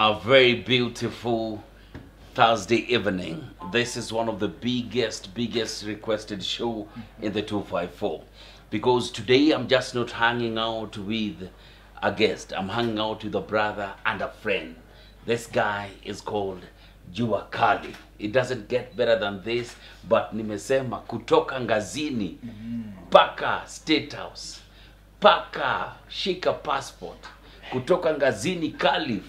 a very beautiful Thursday evening. This is one of the biggest, biggest requested show in the 254. Because today I'm just not hanging out with a guest. I'm hanging out with a brother and a friend. This guy is called Jua Kali. It doesn't get better than this, but nimesema kutoka ngazini paka State House mpaka shika passport kutoka ngazini Calif,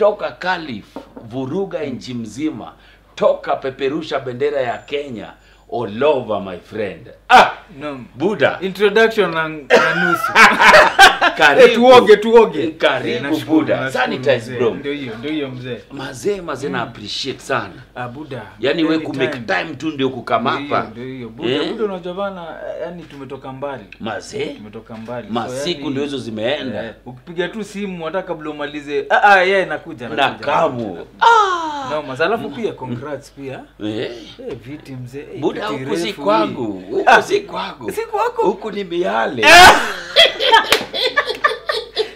toka Kalif, vuruga nchi mzima, toka peperusha bendera ya Kenya all over my friend. Ah, Naam. Buda Introduction na, na nusu. karibu, Eh, tuoge tuoge. Eh, karibu nashukuru, Buda, nashukuru sanitize mzee. bro. Ndio hiyo, ndio hiyo mzee. Mazee mazee na appreciate sana, Ah Buda. yani we anytime. kumake time tu ndio kukama hapa Ndio hiyo. Buda, Eh? Buda unajua bana, yani tumetoka mbali. mazee, Tumetoka mbali. So, masiku yani, ndio hizo zimeenda eh, ukipiga tu simu hata kabla umalize ah ah yeye nakuja na kamu No, mas alafu pia congrats pia. eh. Eh, viti mzee. eh, Buda, huku si kwangu, hii. Ah, si kwangu, Si kwako. huku ni miale.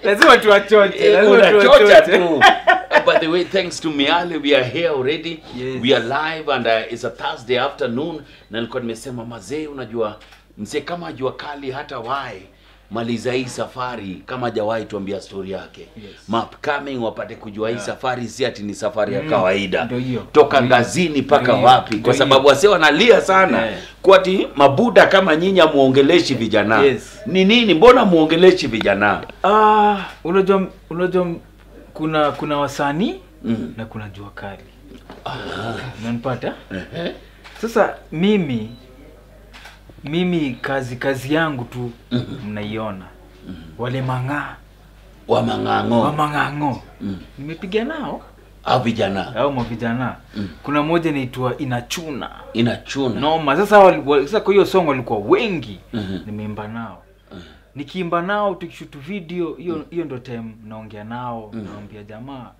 Lazima tuwachoche. Eh, Lazima tuwachoche. tu. By the way, thanks to Miale, we are here already. Yes. We are live and uh, it's a Thursday afternoon. Na nilikuwa nimesema mazee, unajua mzee kama jua kali hata wae maliza hii safari kama hajawahi tuambia stori yake Yes. mapcoming wapate kujua hii safari si ati ni safari ya kawaida ndio toka Ndio ngazini mpaka wapi kwa sababu wase wanalia sana yeah. kwati mabuda kama nyinyi amuongeleshi vijana Yes. ni nini mbona muongeleshi vijana Ah, unajua unajua kuna kuna wasanii Mm. na kuna jua kali. ah. Unanipata? Sasa mimi mimi kazi kazi yangu tu mnaiona. Wale mang'aa, wamang'ang'o wa mang'ang'o. Mm. Nimepiga nao au vijana au mavijana. Kuna moja inaitwa inachuna. inachuna Noma. Sasa wali, sasa kwa hiyo song walikuwa wengi. Mhm. Nimeimba nao. Nikiimba nao tukishutu video hiyo hiyo ndo time naongea nao, naambia jamaa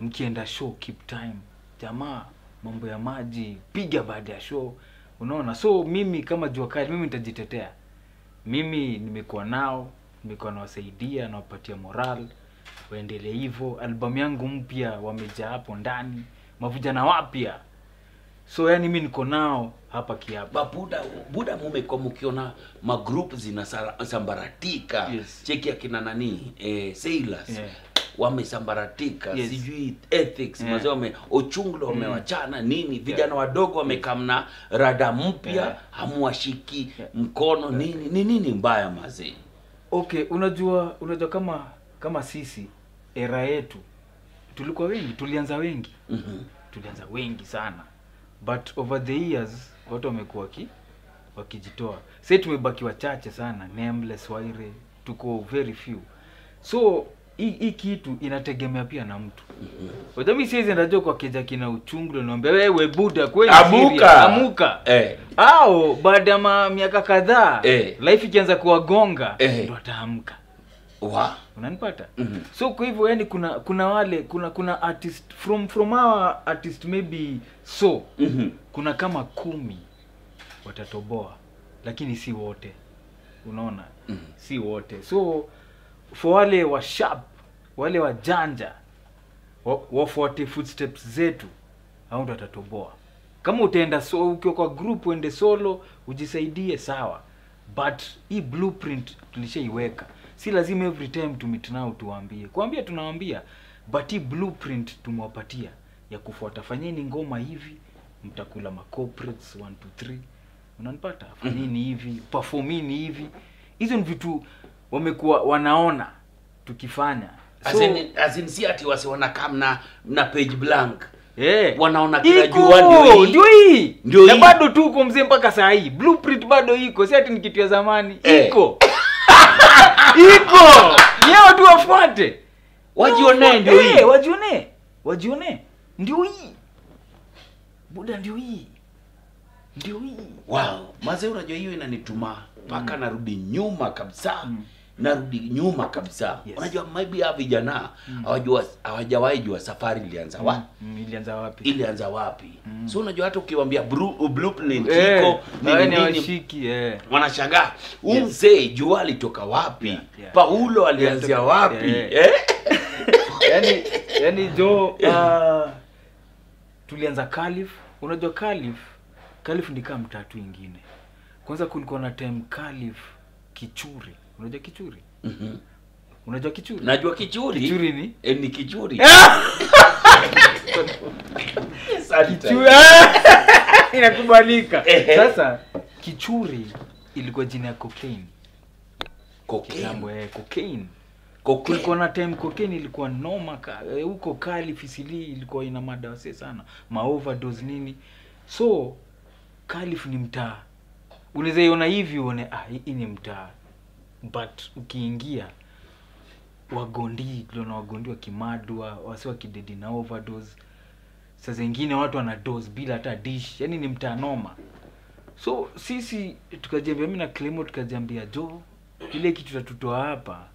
mkienda show keep time. Jamaa mambo ya maji piga baada ya show. Unaona? So mimi kama jua kali mimi nitajitetea. Mimi nimekuwa nao, nimekuwa nawasaidia, nawapatia moral waendelee hivyo. Albamu yangu mpya wamejaa hapo ndani, mavijana wapya. So yani mi niko nao hapa kiapa. Buda buda mumekuwa mkiona magroup zinasambaratika Yes. cheki akina nani eh, sailors Yeah. Wamesambaratika Yes. sijui ethics Yeah. mazee wame ochunglo wamewachana nini vijana wadogo wamekamna rada mpya Yeah. hamuwashiki Yeah. mkono nini ni nini mbaya mazee Okay, unajua unajua kama kama sisi era yetu tulikuwa wengi, tulianza wengi, mm -hmm. tulianza wengi sana, but over the years watu wamekuwa ki wakijitoa. Sasa tumebaki wachache sana, Nameless, Waire, tuko very few. So hii kitu inategemea pia na mtu. Wajua mimi siwezi ndajua kwa keja kina uchungu niambia wewe buda kweli Amuka. amuka. eh. Au baada ya miaka kadhaa Eh. life ikianza kuwagonga Eh. ndo ataamka. wa Unanipata? Mhm. So kwa hivyo yani kuna kuna wale kuna kuna artist from from our artist maybe so mm -hmm. kuna kama kumi watatoboa lakini si wote. Unaona? Mm -hmm. Si wote. So for wale wa sharp, wale wajanja wafuate footsteps zetu au ndo atatoboa. Kama utaenda so ukiwa kwa group uende solo ujisaidie sawa. But hii blueprint tulishaiweka. Si lazima every time tumit nao tuwaambie. Kuambia tunawaambia but hii blueprint tumewapatia ya kufuata. Fanyeni ngoma hivi, mtakula ma corporates 1 2 3. Unanipata? Fanyeni hivi, performini hivi. Hizo ni vitu wamekuwa wanaona tukifanya. As in, as in si ati wasi wanakam na page blank Yeah. Wanaona kila jua ndio hii. ndio hii. Ndio na bado tuko mzee mpaka saa hii. Blueprint bado iko. Si ati ni kitu ya zamani. Eh. Iko. iko. Yeo tu wafuate. wajionee ndio hii. Eh, Wajione. Wajione. Ndio hii. Buda ndio hii. Ndio hii. wow mazee unajua hiyo inanituma mpaka mm. narudi nyuma kabisa Mm. Narudi nyuma kabisa Yes. unajua maybe hawa vijana hawajua hawajawahi jua safari ilianza wa Mm, ilianza wapi? ilianza wapi mm. so unajua hata ukiwambia bru- blueprint hey, iko hawa nini ni nini washiki, yeah. wanashangaa huu Yes. mzee jua alitoka wapi Yeah, yeah. paulo yeah. alianzia Yeah, wapi yeah. eh? yani yani jo uh, tulianza Calif unajua Calif Calif ni kama mtatu ingine kwanza kulikuwa na time Calif Kichuri unajua Kichuri? Mhm. unajua Kichuri? Najua kichuri. Kichuri ni? Eh, ni kichuri. Kichuri. Inakubalika. Sasa Kichuri ilikuwa jina ya cocaine. Cocaine. kitambo eh cocaine. Cocaine. kulikuwa na time cocaine ilikuwa noma ka- eh, huko kali fisili ilikuwa ina madawase sana. Ma overdose nini. So kalif ni mtaa. Unaweza iona hivi uone ah hii ni mtaa but ukiingia wagondi tuliona wagondi wakimadwa wasi wakidedi na overdose. Saa zingine watu wana dose bila hata dish yani ni mtanoma. So sisi tukajiambia mi na Clemo tukajiambia jo ile kitu tatutoa hapa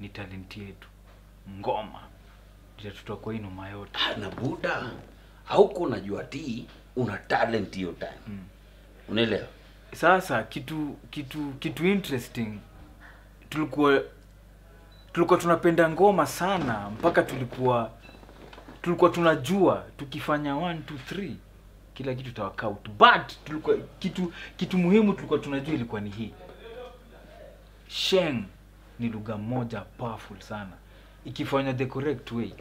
ni talenti yetu. Ngoma. Itatutoa kwa hii noma yote. Na buda hauko unajua ti una talent hiyo time. Mm. unaelewa? Sasa kitu kitu kitu interesting tulikuwa tulikuwa tunapenda ngoma sana mpaka tulikuwa tulikuwa tunajua tukifanya 1 2 3 kila kitu tawakaut but tulikuwa kitu kitu muhimu tulikuwa tunajua ilikuwa ni hii. Sheng ni lugha moja powerful sana. Ikifanya the correct way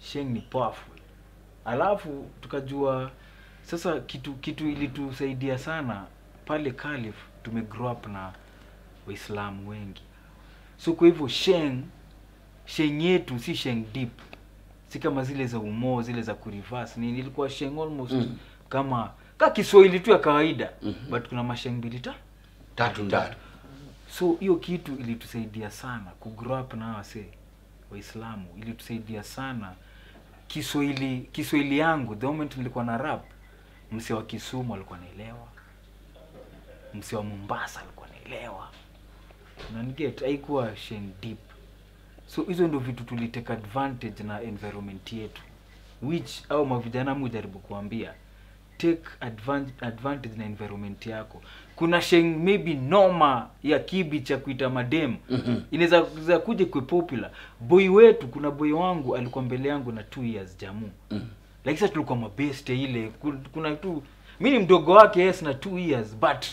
sheng ni powerful. Alafu tukajua sasa kitu kitu ilitusaidia sana pale Calif tume grow up na waislamu wengi. So kwa hivyo sheng sheng yetu si sheng deep. Si kama zile za umo zile za kurivas nini ilikuwa sheng almost Mm. kama ka kiswahili tu ya kawaida. Mm -hmm. but kuna masheng mbili ta tatu tatu. So hiyo kitu ilitusaidia sana kugrow up na wase waislamu. Ilitusaidia sana. Kiswahili kiswahili yangu the moment nilikuwa na rap mse wa kisumu alikuwa naelewa mse wa mombasa alikuwa naelewa unaniget haikuwa shen deep. So hizo ndo vitu tuliteka advantage na environment yetu. Which au mavijana mujaribu kuambia take advan- advantage na environment yako. Kuna sheng maybe noma ya kibi cha kuita madem Mhm. inaweza kuja kwe popular. Boy wetu kuna boy wangu alikuwa mbele yangu na two years jamu. Mm. lakini sasa tulikuwa mabeste ile. Ku- kuna tu mi ni mdogo wake yes na two years but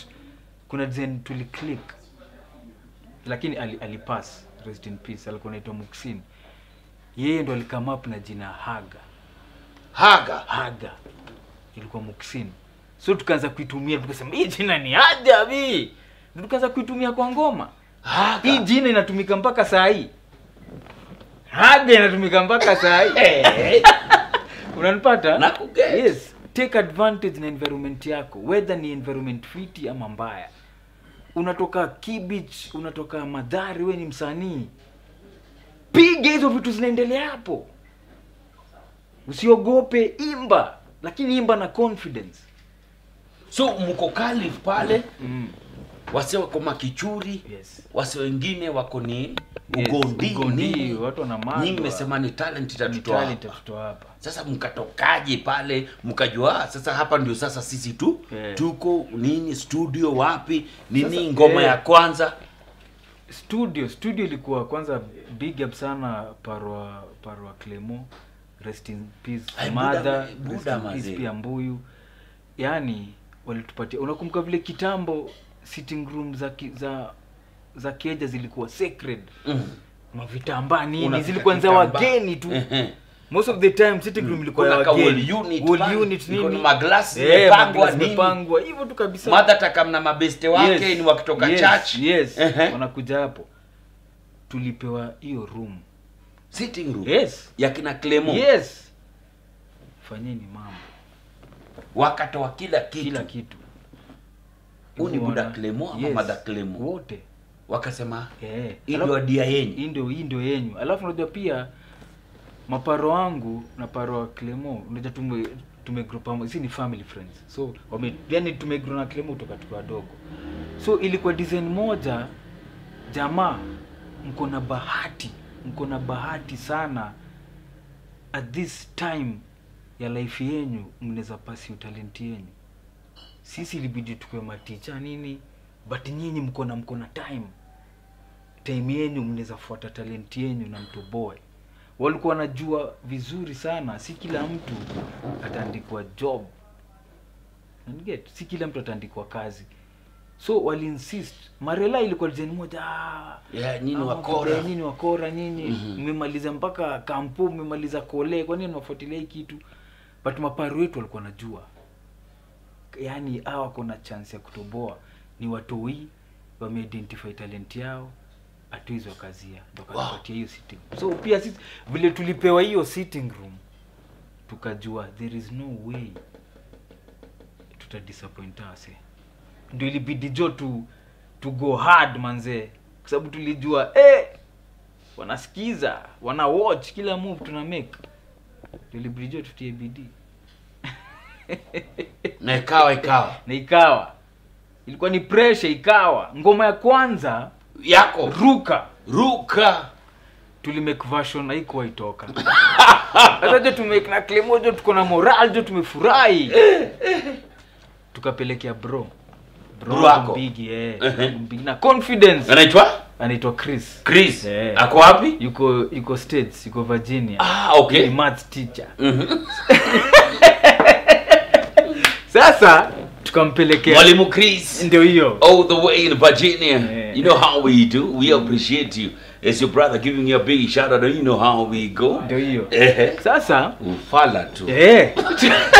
kuna design tuliclick lakini ali, alipass rest in peace alikuwa anaitwa muksin yeye ndo alikame up na jina haga. Haga? Haga. Ilikuwa muksin so tukaanza kuitumia tukasema hii jina ni haja Ndio tukaanza kuitumia kwa ngoma. Haga. hii jina inatumika mpaka saa hii. Haga inatumika mpaka saa hii. Unanipata? Nakuget. yes. Take advantage na environment yako whether ni environment fiti ama mbaya unatoka kibich unatoka madhari we ni msanii. Piga hizo vitu zinaendelea hapo. Usiogope imba lakini imba na confidence. So mko pale? Mm. Wase wako makichuri yes. wase wengine wako ni Yes, ugondi ugondi, nini. watu wana madwa. nyinyi mmesema ni talent itatutoa hapa. sasa mkatokaje pale mkajua "Ah, sasa hapa ndio sasa sisi tu Yeah. tuko nini studio wapi nini Sasa, ngoma yeah. ya kwanza studio studio ilikuwa kwanza big up sana parwa parwa clemo rest in peace mother rest in peace pia mbuyu yani walitupatia unakumbuka vile kitambo sitting room za ki, za za kieja zilikuwa sacred. Mm. mavitambaa nini? Zilikuwa za wageni tu. Most of the time sitting room ilikuwa ya wageni. wall unit nini? maglasi Eh, imepangwa, maglasi nini. imepangwa hivyo tu kabisa. Mother takam na mabeste wake Yes, ni wakitoka yes, church. yes. Wanakuja hapo. Tulipewa hiyo room. Sitting room? Yes. Ya kina Clemo yes. Fanyeni mambo. Wakatoa kila kitu. kila kitu Huu ni Buda Clemo ama Mother Clemo? wote. Wakasema yeah. hii ndio adia yenyu. hii ndio hii ndio yenyu. Alafu unajua pia maparo wangu na paro wa Clemo unajua tume tumegrow pamoja. Si ni family friends. So wame yani tumegrow na Clemo kutoka tukiwa wadogo. So ilikuwa design moja jamaa mko na bahati mko na bahati sana. At this time ya life yenyu mnaweza pasi utalenti yenyu sisi ilibidi tukue maticha nini? But nyinyi mko na mko na time. Time yenyu mnaweza fuata talenti yenyu na mtoboe walikuwa wanajua vizuri sana si kila mtu ataandikwa job. Get, si kila mtu ataandikwa kazi. So waliinsist marela ilikuwa design moja "Ah, Yeah, nyinyi ah, wakora." nyinyi wakora nyinyi. Mm -hmm. mpaka kampu mmemaliza kole. Kwa nini mnafuatilia hii kitu? But maparu wetu walikuwa najua yaani hawa wako na chance ya kutoboa. Ni watoi wameidentify talent yao hatuwezi wakazia ndo Wow. katupatia hiyo sitting so pia sisi vile tulipewa hiyo sitting room tukajua there is no way tutadisappoint ase ndio ilibidi jo tu to go hard manzee kwa sababu tulijua eh, wanasikiza wana watch kila move tuna make. Ndio ilibidi jo tutie bidii na ikawa ikawa. Na ikawa. Ilikuwa ni pressure ikawa. Ngoma ya kwanza yako. Ruka. Ruka. Tulimake version haikuwa itoka. Hata jo tumake na klemo jo tuko na moral jo tumefurahi. Tukapelekea bro. Mbigi eh. Mbigi. Na confidence. Anaitwa? Anaitwa chris. Chris. Eh. ako wapi? Yuko yuko states yuko virginia. Ah, okay. Ni maths teacher. Mhm. Sasa tukampelekea mwalimu chris ndio hiyo all the way in Virginia. Yeah. You know how we do. We appreciate you. As your brother giving you a big shout out. You know how we go. ndio hiyo Eh. sasa Ufala tu. eh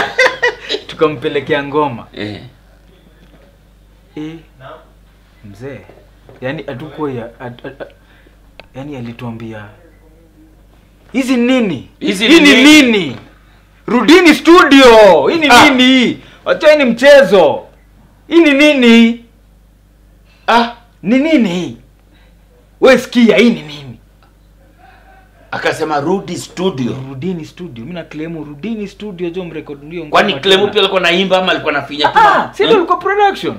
tukampelekea ngoma Eh. eh mzee yani atukuwa ya at- at- at- yani alituambia hizi nini Hizi ni nini?" nini rudini studio hii ni Ah. nini wacheni mchezo. Hii ni nini? Ah, ni nini? We sikia hii ni nini? Akasema rudi studio. rudini studio. Mi na claim rudini studio jo mrekodi ndio Kwani claim pia alikuwa naimba ama alikuwa nafinya tu? ah si ndio Hmm? production?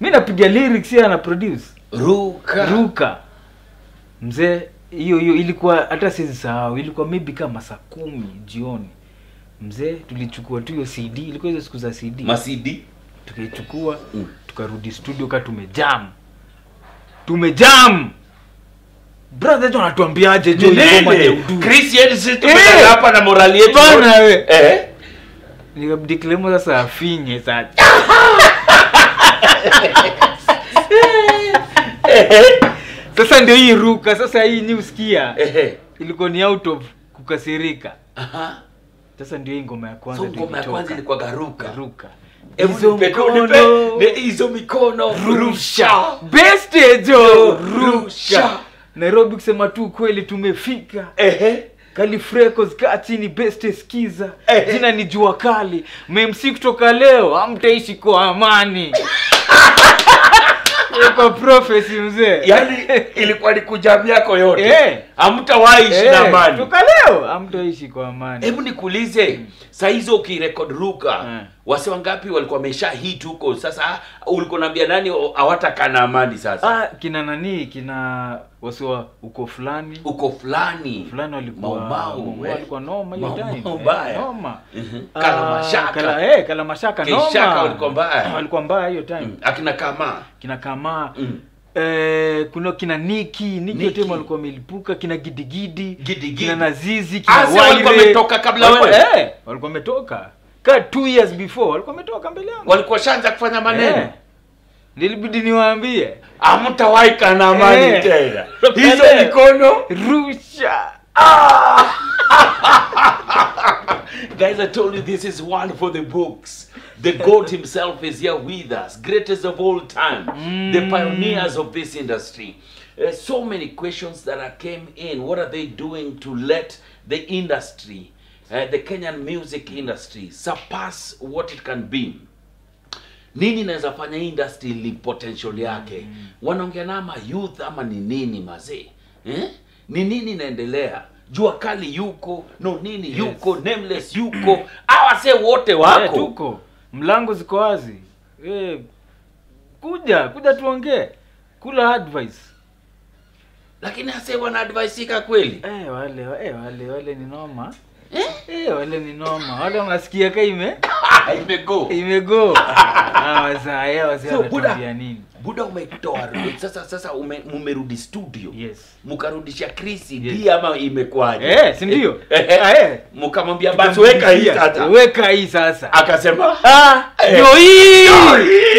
Mi napiga lyrics yeye ana produce. Ruka. ruka. Mzee hiyo hiyo ilikuwa hata siwezi sahau ilikuwa maybe kama saa kumi jioni mzee tulichukua tu hiyo cd ilikuwa hizo siku za cd cd tukaichukua Mm. tukarudi studio ka tumejam tumejam brother jo anatuambiaje jo ngoma ya udu. Chris yetu sisi Eh. tumetoka hapa na morali yetu. Bana we. Eh. nikabidi Clemo sasa afinye sasa sasa ndio hii ruka sasa hii ni usikia Eh. ilikuwa ni out of kukasirika Aha. Sasa ndio hii ngoma ya kwanza So ngoma ya kwanza ilikuwa garuka. Garuka. Hizo nipe. Ne- Hizo mikono. rusha Best jo rusha nairobi kusema tu kweli tumefika Ehe. kalifrecos kaa chini beste skiza Ehe. jina ni jua kali memsi kutoka leo amtaishi kwa amani prophecy mzee Yaani ilikuwa ni kujam yako yote. amta waishi na Eh, amani. tukaleo leo amtaishi kwa amani hebu nikuulize mm. saa hizo ukirekod ruka Mm. Wase wangapi walikuwa wamesha hit huko sasa ulikuwa naambia nani hawatakaa na amani sasa ah, kina nani kina wasiwa uko fulani uko fulani fulani walikuwa Maumau, Maumau eh. walikuwa noma ile time. Eh, mbaya. noma Mhm. Ah, Kala mashaka. kala, eh, kala mashaka noma mashaka walikuwa mbaya. walikuwa mbaya hiyo time Mm, akina kama kina kama Mm. eh, kuna kina niki niki yote walikuwa wamelipuka kina gidigidi Gidigidi. kina nazizi kina wale walikuwa wametoka kabla wewe? eh, walikuwa wametoka ka two years before walikuwa wametoka mbele yangu walikuwa shanza kufanya maneno yeah. nilibidi niwaambie hamtawahi kana na amani Eh. tena hizo mikono rusha Guys, I told you this is one for the books. The God Himself is here with us, greatest of all time, the Mm. pioneers of this industry. Uh, so many questions that are came in. What are they doing to let the industry, uh, the Kenyan music industry, surpass what it can be? nini naweza fanya industry li potential yake? Mm. wanaongea na ama youth ama ni nini mazee? Eh? ni nini inaendelea? Jua kali yuko no nini Yes. yuko nameless yuko. Awase wote wako. yeah, tuko. Mlango ziko wazi. Eh, kuja kuja tuongee. Kula advice. Lakini ase advice kweli? Eh, wale eh, wale wale ni noma Eh, wale ni noma. Wale wanasikia ka ime Ah, imego imego. Ah, wazee wazee So, wanatuambia nini? buda umetoa sasa sasa ume, mumerudi studio Yes. mkarudisha Chris Yes. yes. ama imekwaje Eh, si ndio? Eh, Ah, eh. mkamwambia basi weka hii sasa Weka hii sasa. akasema Ah, Eh. ndio hii.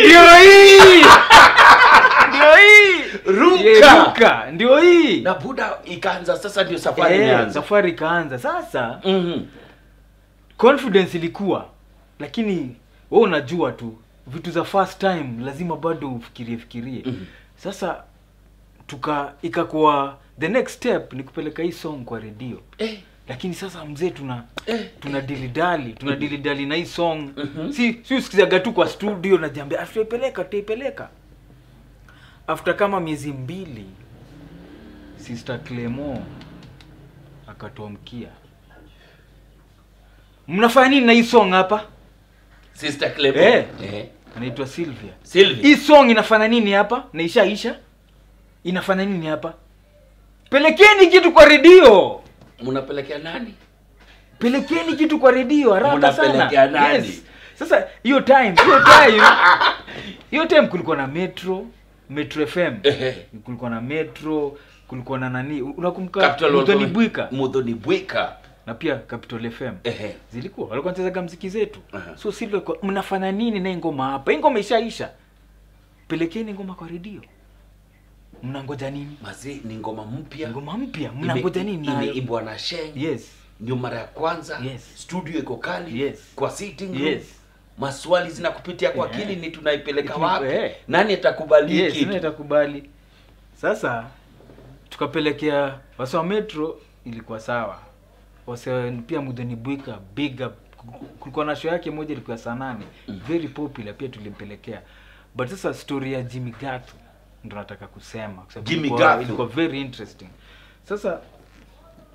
Ndio hii. Ndio hii. Ruka. Yeah, ruka. Ndio hii. na buda ikaanza sasa ndio safari Eh, imeanza safari ikaanza. Sasa mm -hmm. confidence ilikuwa lakini wewe unajua tu vitu za first time lazima bado ufikirie fikirie mm -hmm. sasa tuka ikakuwa the next step ni kupeleka hii song kwa redio eh, lakini sasa mzee tuna eh. tuna dilidali tuna dilidali na hii song mm -hmm. si si usikizaga tu kwa studio najiambia "Ah, tutaipeleka tutaipeleka after kama miezi mbili sister clemo akatuamkia mnafanya nini na hii song hapa? Sister Clemo Eh. eh. anaitwa sylvia. Sylvia. Hii song inafanya nini hapa? Na ishaisha inafanya nini hapa? Pelekeni kitu kwa redio. Mnapelekea nani? Pelekeni kitu kwa redio haraka sana. Mnapelekea nani? yes. sasa hiyo time hiyo time hiyo time kulikuwa na metro metro fm kulikuwa na metro kulikuwa na nani? Unakumbuka Mudhoni bwika? Mudhoni bwika. Na pia capital fm Ehe. zilikuwa walikuwa wanachezaga mziki zetu. Aha. so si kwa mnafanya nini na ngoma hapa? Hii ngoma ishaisha. Pelekeni ngoma kwa redio. Mnangoja nini? Mazee ni ngoma mpya. Ngoma mpya. Mnangoja nini imeimbwa na Sheng. Yes. Ndio mara ya kwanza. Yes. studio iko kali. Yes. kwa sitting room. Yes. Maswali zinakupitia kwa akili akili ni tunaipeleka wapi? eh. nani atakubali yes kitu? nani atakubali? Sasa tukapelekea wasa wa metro ilikuwa sawa. Wasa pia mudhoni bwika big up. Kulikuwa na show yake moja ilikuwa saa nane. Very popular pia tulimpelekea. But sasa story ya jimmy gatu ndo nataka kusema. Kwa sababu Jimmy ilikuwa- ilikuwa very interesting. Sasa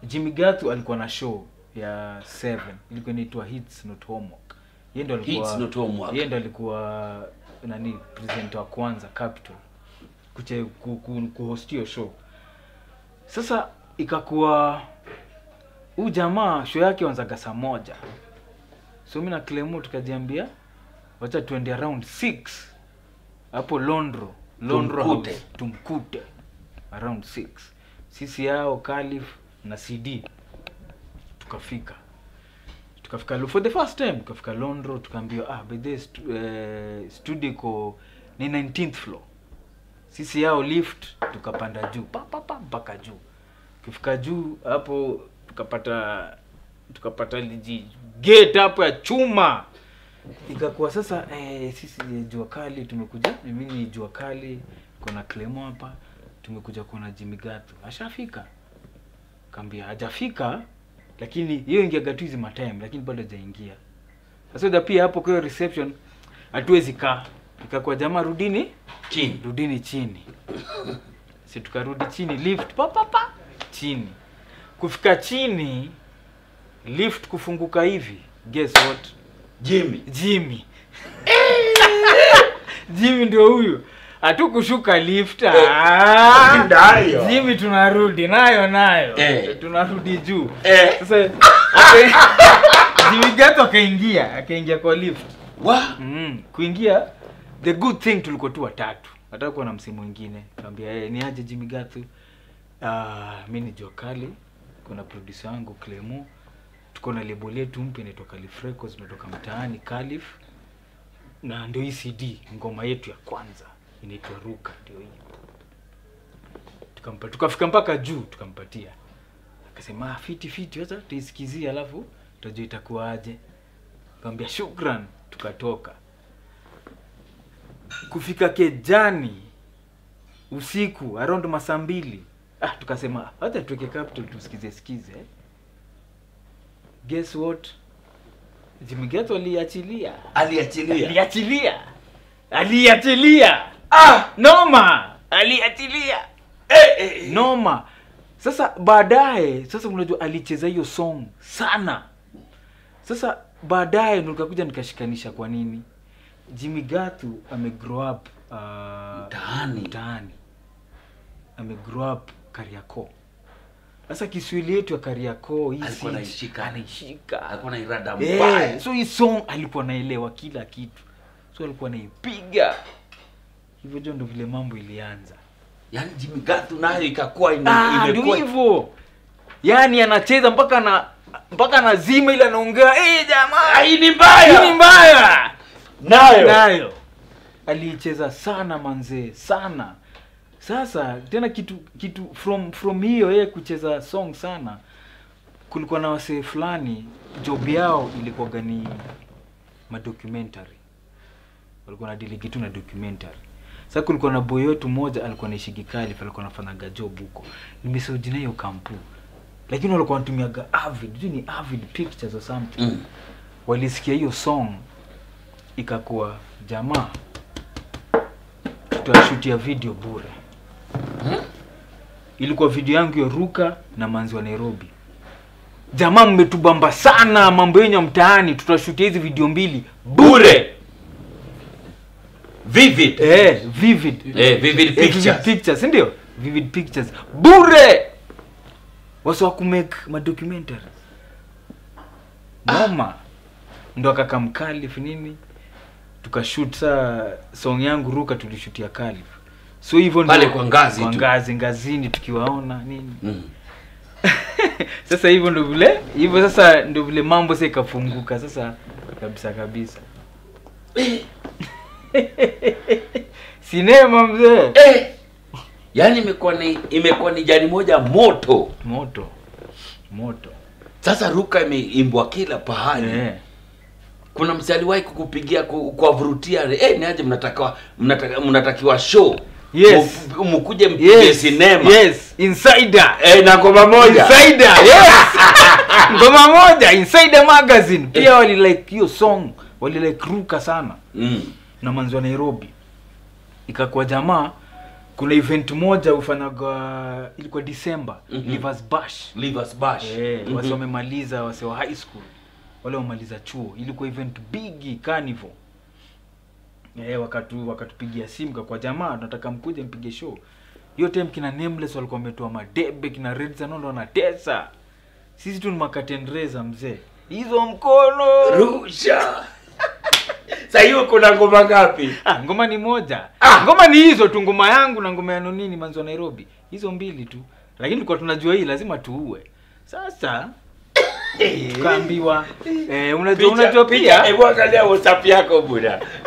jimmy gatu alikuwa na show ya seven. Ilikuwa inaitwa hits not homework yeye ndo alikuwa Hits Not Homework. yeye ndo alikuwa nani presenter wa kwanza capital kuche ku, ku, kuhost hiyo show. Sasa ikakuwa huu jamaa show yake wanzaga saa moja. So mi na clemo tukajiambia wacha tuende around 6 hapo londro londro Tumkute. House, tumkute around 6 sisi yao calif na cd tukafika tukafika for the first time tukafika londro tukaambiwa ah by the eh, studio iko ni 19th floor. Sisi yao lift tukapanda juu pa, pa, pa, mpaka juu. Kifika juu hapo tukapata tukapata liji gate hapo ya chuma. Ikakuwa sasa eh, sisi jua kali tumekuja mimi ni jua kali kuna clemo hapa tumekuja kuona Jimmy ashafika kaambia hajafika lakini hiyo ingiaga tu hizi matime lakini bado hajaingia sasa pia hapo kwa reception hatuwezi kaa. Ikakuwa jamaa rudini chini. Rudini chini. Si tukarudi chini lift pa, pa, pa chini. Kufika chini lift kufunguka hivi. Guess what? Jimmy. Jimmy. Jimmy ndio huyu hatukushuka kushuka ah. Ndayo. tunarudi nayo nayo. Eh. tunarudi juu. Eh. sasa jimmy gato akaingia akaingia kwa lift. Wa? Mm, kuingia the good thing tulikuwa tu watatu. Hata kuwa na msimu mwingine. Kaambia hey, ni aje Jimmy Gathu? Uh, mi ni jua kali kuna producer wangu klemu. Tuko na lebo letu mpya inaitwa Calif Records imetoka mtaani Calif na ndio hii CD ngoma yetu ya kwanza inaitwa Ruka ndio hii. Tukampa tukafika mpaka juu tukampatia. Akasema ah, fiti fiti sasa tuisikizie alafu tutajua itakuwaje. Kaambia shukran tukatoka. Kufika kejani usiku around masaa mbili ah, tukasema hata tuweke capital tusikize sikize. Guess what? Jimmy Gathu aliachilia. Aliachilia. Aliachilia. Aliachilia ah! Noma! Aliatilia. Eh, eh, eh. noma! Sasa baadaye sasa unajua alicheza hiyo song sana. Sasa baadaye nikakuja nikashikanisha kwa nini? Jimmy Gatu ame grow up uh, Mtaani. mtaani. Ame grow up Kariakoo. Sasa kiswahili yetu ya kariakoo hii Alikuwa anaishika. anaishika. Alikuwa na irada mbaya. yeah. so hii song alikuwa naelewa kila kitu. So alikuwa naipiga hivyo jo ndo vile mambo ilianza. Yaani Jimmy Gathu nayo ikakuwa ina, Ah, imekuwa hivyo. Yaani anacheza mpaka na mpaka anazima ile anaongea hey, jamaa. Ah, hii ni hii mbaya ni mbaya. Nayo. Nayo. Aliicheza sana manzee sana. Sasa tena kitu kitu from from hiyo yeye kucheza song sana kulikuwa na wasee fulani job yao ilikuwa gani madocumentary walikuwa na diligi tu na documentary sasa kulikuwa na boy wetu mmoja alikuwa naishi Kikalif alikuwa anafanyaga job huko. Nimesahau na hiyo kampu lakini walikuwa wanatumiaga avid. Sijui ni avid pictures or something. Mm. walisikia hiyo song ikakuwa jamaa tutashutia video bure. Ilikuwa video yangu ya ruka na manzi wa nairobi. Jamaa mmetubamba sana mambo yenyu ya mtaani tutashutia hizi video mbili bure vivid. Eh, vivid. Eh, vivid Eh, vivid pictures. si ndio? Vivid pictures. Bure! Wasi wa kumake madocumentary noma ndo akakamkali nini? Tukashut saa song yangu ruka tulishutia kalif so hivyo Pale kwa ngazi kwa ngazi ngazini tukiwaona nini? Mm. sasa hivyo ndo vile hivyo sasa ndo vile mambo sasa ikafunguka sasa kabisa kabisa sinema mzee. Eh, yaani imekuwa ni imekuwa ni jani moja moto. Moto moto. Sasa ruka imeimbwa kila pahali. Eh. kuna msali aliwahi kukupigia ku- kuwavurutia eh, ni aje mnatakiwa mnataka, mnatakiwa show? Yes. Mkuje mpige yes. sinema? Yes. Insider. Eh, na ngoma moja? Insider yes. Ngoma moja insider magazine. Pia eh. wali like hiyo song wali like ruka sana. Mm. Na manzi wa nairobi. Ikakuwa jamaa kuna event moja ufanaga ilikuwa december -hmm. livers bash. Livers Bash. Yeah, mm -hmm. wasi wamemaliza wase wa high school. Wale wamaliza chuo. Ilikuwa event bigi carnival. Eh, wakatu wakatupigia simu kwa jamaa nataka mkuje mpige show. Hiyo time kina nameless walikuwa wametoa madebe kina red zanondo wanatesa. Sisi tu ni makatenreza mzee. Hizo mkono! Rusha sa hiyo kuna ngoma ngapi? Ah, ngoma ni moja. Ah! ngoma ni hizo tu ngoma yangu na ngoma ya nonini manzi wa nairobi. Hizo mbili tu. Lakini tulikuwa tunajua hii lazima tuue. Sasa tukaambiwa eh, unajua, unajua pia hebu angalia whatsapp yako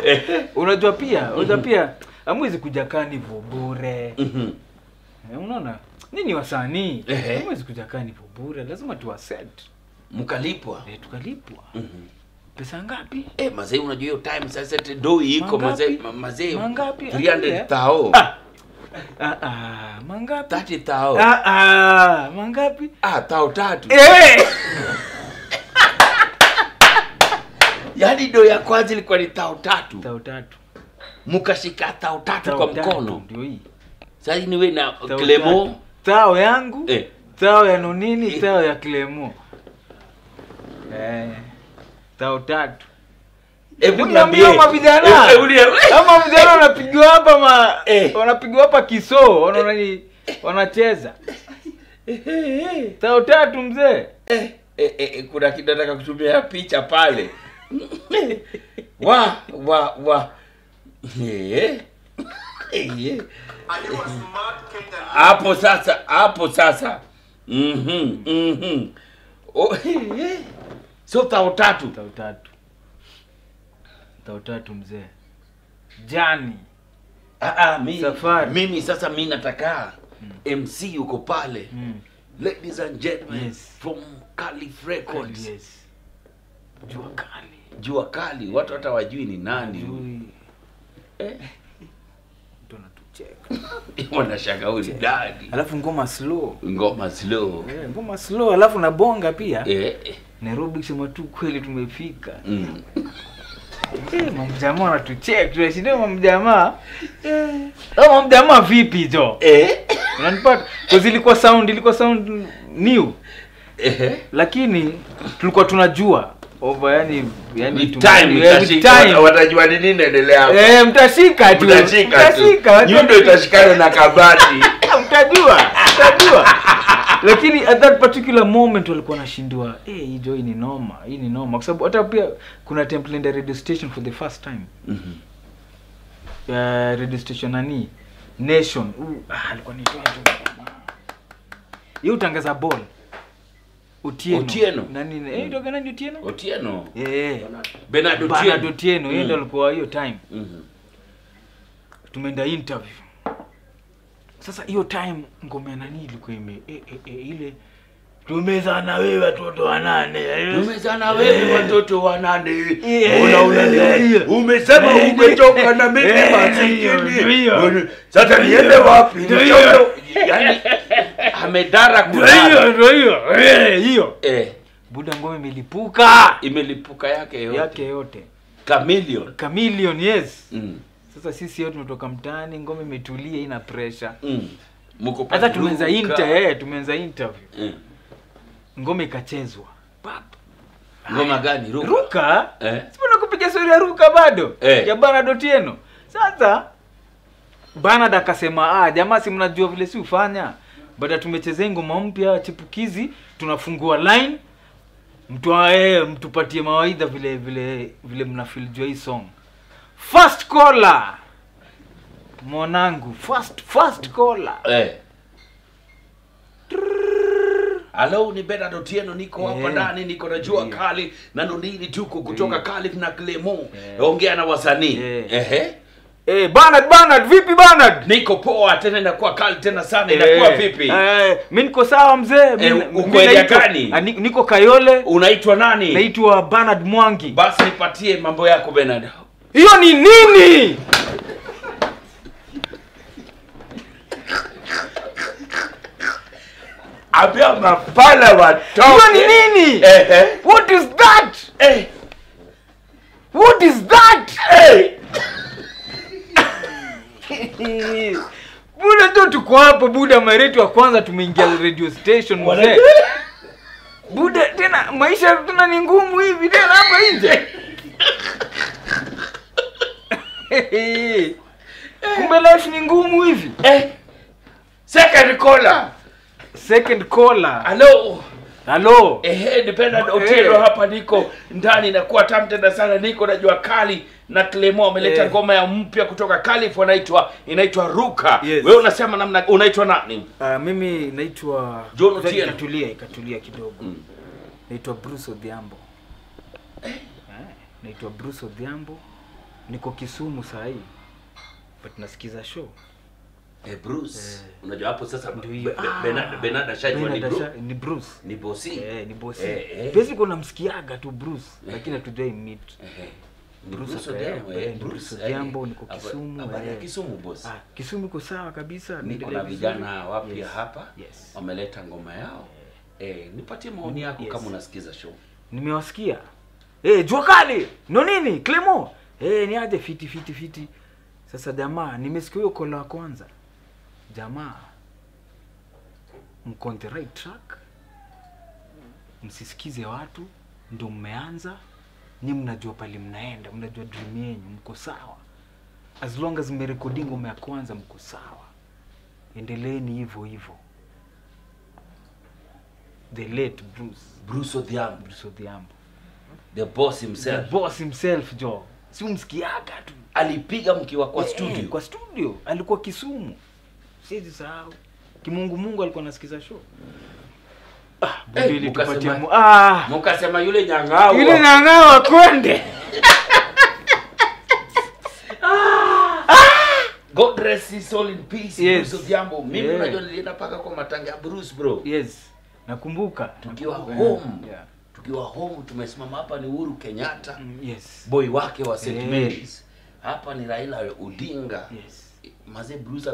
Eh. unajua pia unajua pia amwezi kuja kanivo bure Mhm. eh, unaona? Nini wasanii amwezi kuja kanivo bure lazima tuwaset mkalipwa. Eh, tukalipwa. Mhm. Pesa ngapi? Eh, mazee unajua hiyo time sasa do iko mazee ma- mazee Mangapi? 300 thao ah, ah, ah, mangapi? 30 thao ah, ah, mangapi? Ah tao tatu. Eh! yaani do ya kwanza ilikuwa ni tao tatu. Tao tatu. Mukashika tao tatu Tao kwa mkono. ndio hii. Sasa ni wewe na Tao Clemo tatu. tao yangu eh. tao ya nonini Eh. tao ya Clemo eh, tao tatu. Hebu Niambie. niambie mavijana. Eh, eh, kama vijana wanapigiwa hapa ma wanapigwa wanapigiwa hapa kiso wanaona ni wanacheza. Tao tatu mzee. Eh, eh, eh, kuna kitu nataka kutumia picha pale. Wa wa wa. Eh, eh. hapo sasa hapo sasa. Mhm mhm. Oh, eh. So tao tatu tao tatu tao tatu mzee jani ah, ah, mimi Safari. mimi sasa mimi nataka mm. mc yuko pale mm. ladies and gentlemen Yes. from Calif Records yes jua kali jua kali watu hata wajui ni nani Jui. Eh. huyu ni alafu ngoma slow. Ngoma slow. Yeah, ngoma slow alafu na bonga pia. Eh, eh, nairobi kusema tu kweli tumefika. Mm. Eh, mamjamaa wanatucheka tunashindia mamjamaa au mamjamaa vipi jo? Eh, unanipata? Cause ilikuwa sound ilikuwa sound new. Eh, lakini tulikuwa tunajua over yani yani watajua ni nini inaendelea hapa. Eh, mtashika tu. Mtashika mtashika nyundo itashikana na kabati. Mtajua mtajua. Lakini at that particular moment walikuwa nashindwa eh hii jo hii ni noma hii ni noma. Kwa sababu hata pia kuna template nilienda radio station for the first time. Mhm. uh, radio station nani? Nation. Uh, ah, alikuwa ni hiyo utangaza ball Otieno. Otieno. nani eh toka nani Otieno Otieno. eh Bernard Otieno. Bernard Otieno yeye Mm. ndo alikuwa hiyo time Mhm. tumeenda interview sasa hiyo time ngoma ya nani ilikuwa ime e, e, e, ile tumezana wewe watoto wanane Tumezana wewe watoto wanane. Umesema umetoka na mimi masikini. Sasa niende wapi? Ndio. Amedara hiyo ndio hiyo eh hiyo Eh, buda ngome imelipuka imelipuka yake yote. yake yote Chameleon. chameleon yes Mm. sasa sisi yote tumetoka mtaani ngome imetulia ina pressure Mm. Mko hata tumeanza inter eh tumeanza interview Mm. ngome ikachezwa Pap. Ngoma gani? Ruka. ruka Eh. sipona kupiga stori ya ruka bado Eh. ya Bernard Otieno sasa Bernard akasema ah jamaa si mnajua vile si ufanya baada tumechezea ngoma mpya chipukizi tunafungua line mtu ae mtupatie mawaidha vile vile vile mnafiljua hii song first caller mwanangu first first caller Eh. Hello, ni Bernard Otieno, niko hapa yeah. ndani, niko na jua yeah. kali na nonini tuko kutoka yeah. Kali na Clemo. yeah. Ongea na wasanii. yeah. Ehe. Eh Bernard Bernard vipi Bernard Niko poa tena, inakuwa kali tena sana, inakuwa Eh, vipi? Eh, mimi niko sawa mzee. Eh, uko eneo gani? Ah, Niko Kayole. Unaitwa nani? Naitwa Bernard Mwangi. Basi nipatie mambo yako Bernard. Hiyo ni nini? Ambia mapala watoke. Hiyo ni nini? Eh, eh. What is that? Eh. What is that? Eh. Buda tu tuko hapo Buda maretu wa kwanza tumeingia radio station mzee. Buda tena maisha tena ni ngumu hivi tena hapa nje. Kumbe life ni ngumu hivi. Eh. Second caller. Second caller. Hello. Hello. Ehe, ni Bernard Eh. Hapa, niko ndani, nakuwa tamu tena sana, niko na jua kali na Clemo ameleta Eh. ngoma ya mpya kutoka Calif, wanaitwa inaitwa Ruka. Yes. Wewe unasema namna unaitwa nani? Uh, mimi naitwa John Otieno. ikatulia ikatulia kidogo Mm. naitwa Bruce Odhiambo eh, naitwa Bruce Odhiambo niko Kisumu saa hii but nasikiza show Eh, Bruce. Eh. Unajua hapo sasa. Be- Bernard ashajua ni Bruce. Ni Bruce Ni bosi. eh, ni bosi Eh, eh. Tu Bruce lakini hatujai meet. Ni eh, eh, Bruce, Bruce eh, Odhiambo, niko Kisumu, habari ya. Kisumu boss. ah, Kisumu iko sawa kabisa Niko na vijana wapya Yes, hapa yes. wameleta ngoma yao. Eh, nipatie maoni yako Yes. kama unasikiza show. nimewasikia eh jua kali no nini Clemo eh ni aje fiti fiti fiti sasa jamaa nimesikia hiyo kola wa kwanza jamaa mko on the right track? Msisikize watu ndo mmeanza. Ni mnajua pali mnaenda mnajua dream yenu, mko sawa. As long as mmerekodi ngoma ya kwanza mko sawa. Endeleeni hivyo hivyo. The late Bruce. Bruce Odhiambo, Bruce Odhiambo. The boss the himself. boss himself jo si umsikiaga tu. Alipiga mkiwa kwa Eh, studio. kwa studio. Alikuwa kisumu siwezi sahau kimungu mungu alikuwa anasikiza show ah, Eh, mukasema- mu- ah, Mukasema yule nyangao yule nyangao akwende God rest his soul in peace. Yes. Bruce Odhiambo. Mimi Yeah. unajua nilienda paka kwa matanga ya Bruce bro. yes nakumbuka Tukiwa Nakumbuka, home. yeah. Tukiwa home tumesimama hapa ni Uhuru Kenyatta. Mm, yes Boy wake wa St. Yes. Mary's. Hapa ni Raila Odinga. yes Mazee Bruce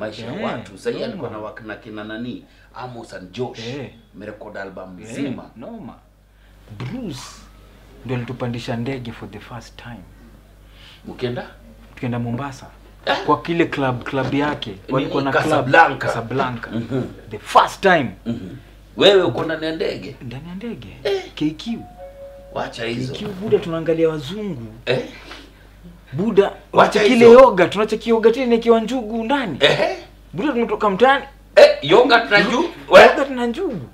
maisha ya watu. Sasa yeye alikuwa na wakina kina nani? Amos and Josh. Yeah. Merekodi album mzima nzima. noma bruce ndio alitupandisha ndege for the first time Mkienda? tukienda mombasa kwa kile club club yake walikuwa na club Casablanca. Casablanca. -hmm. the first time Mhm. Wewe uko ndani ya ndege? ndani ya ndege KQ Wacha hizo. KQ buda tunaangalia wazungu Eh? Buda Wacha kile yoga tunacha kioga tena ikiwa njugu ndani. Ehe. buda tumetoka mtaani. Eh? yoga tuna juu we Yogurt na njugu.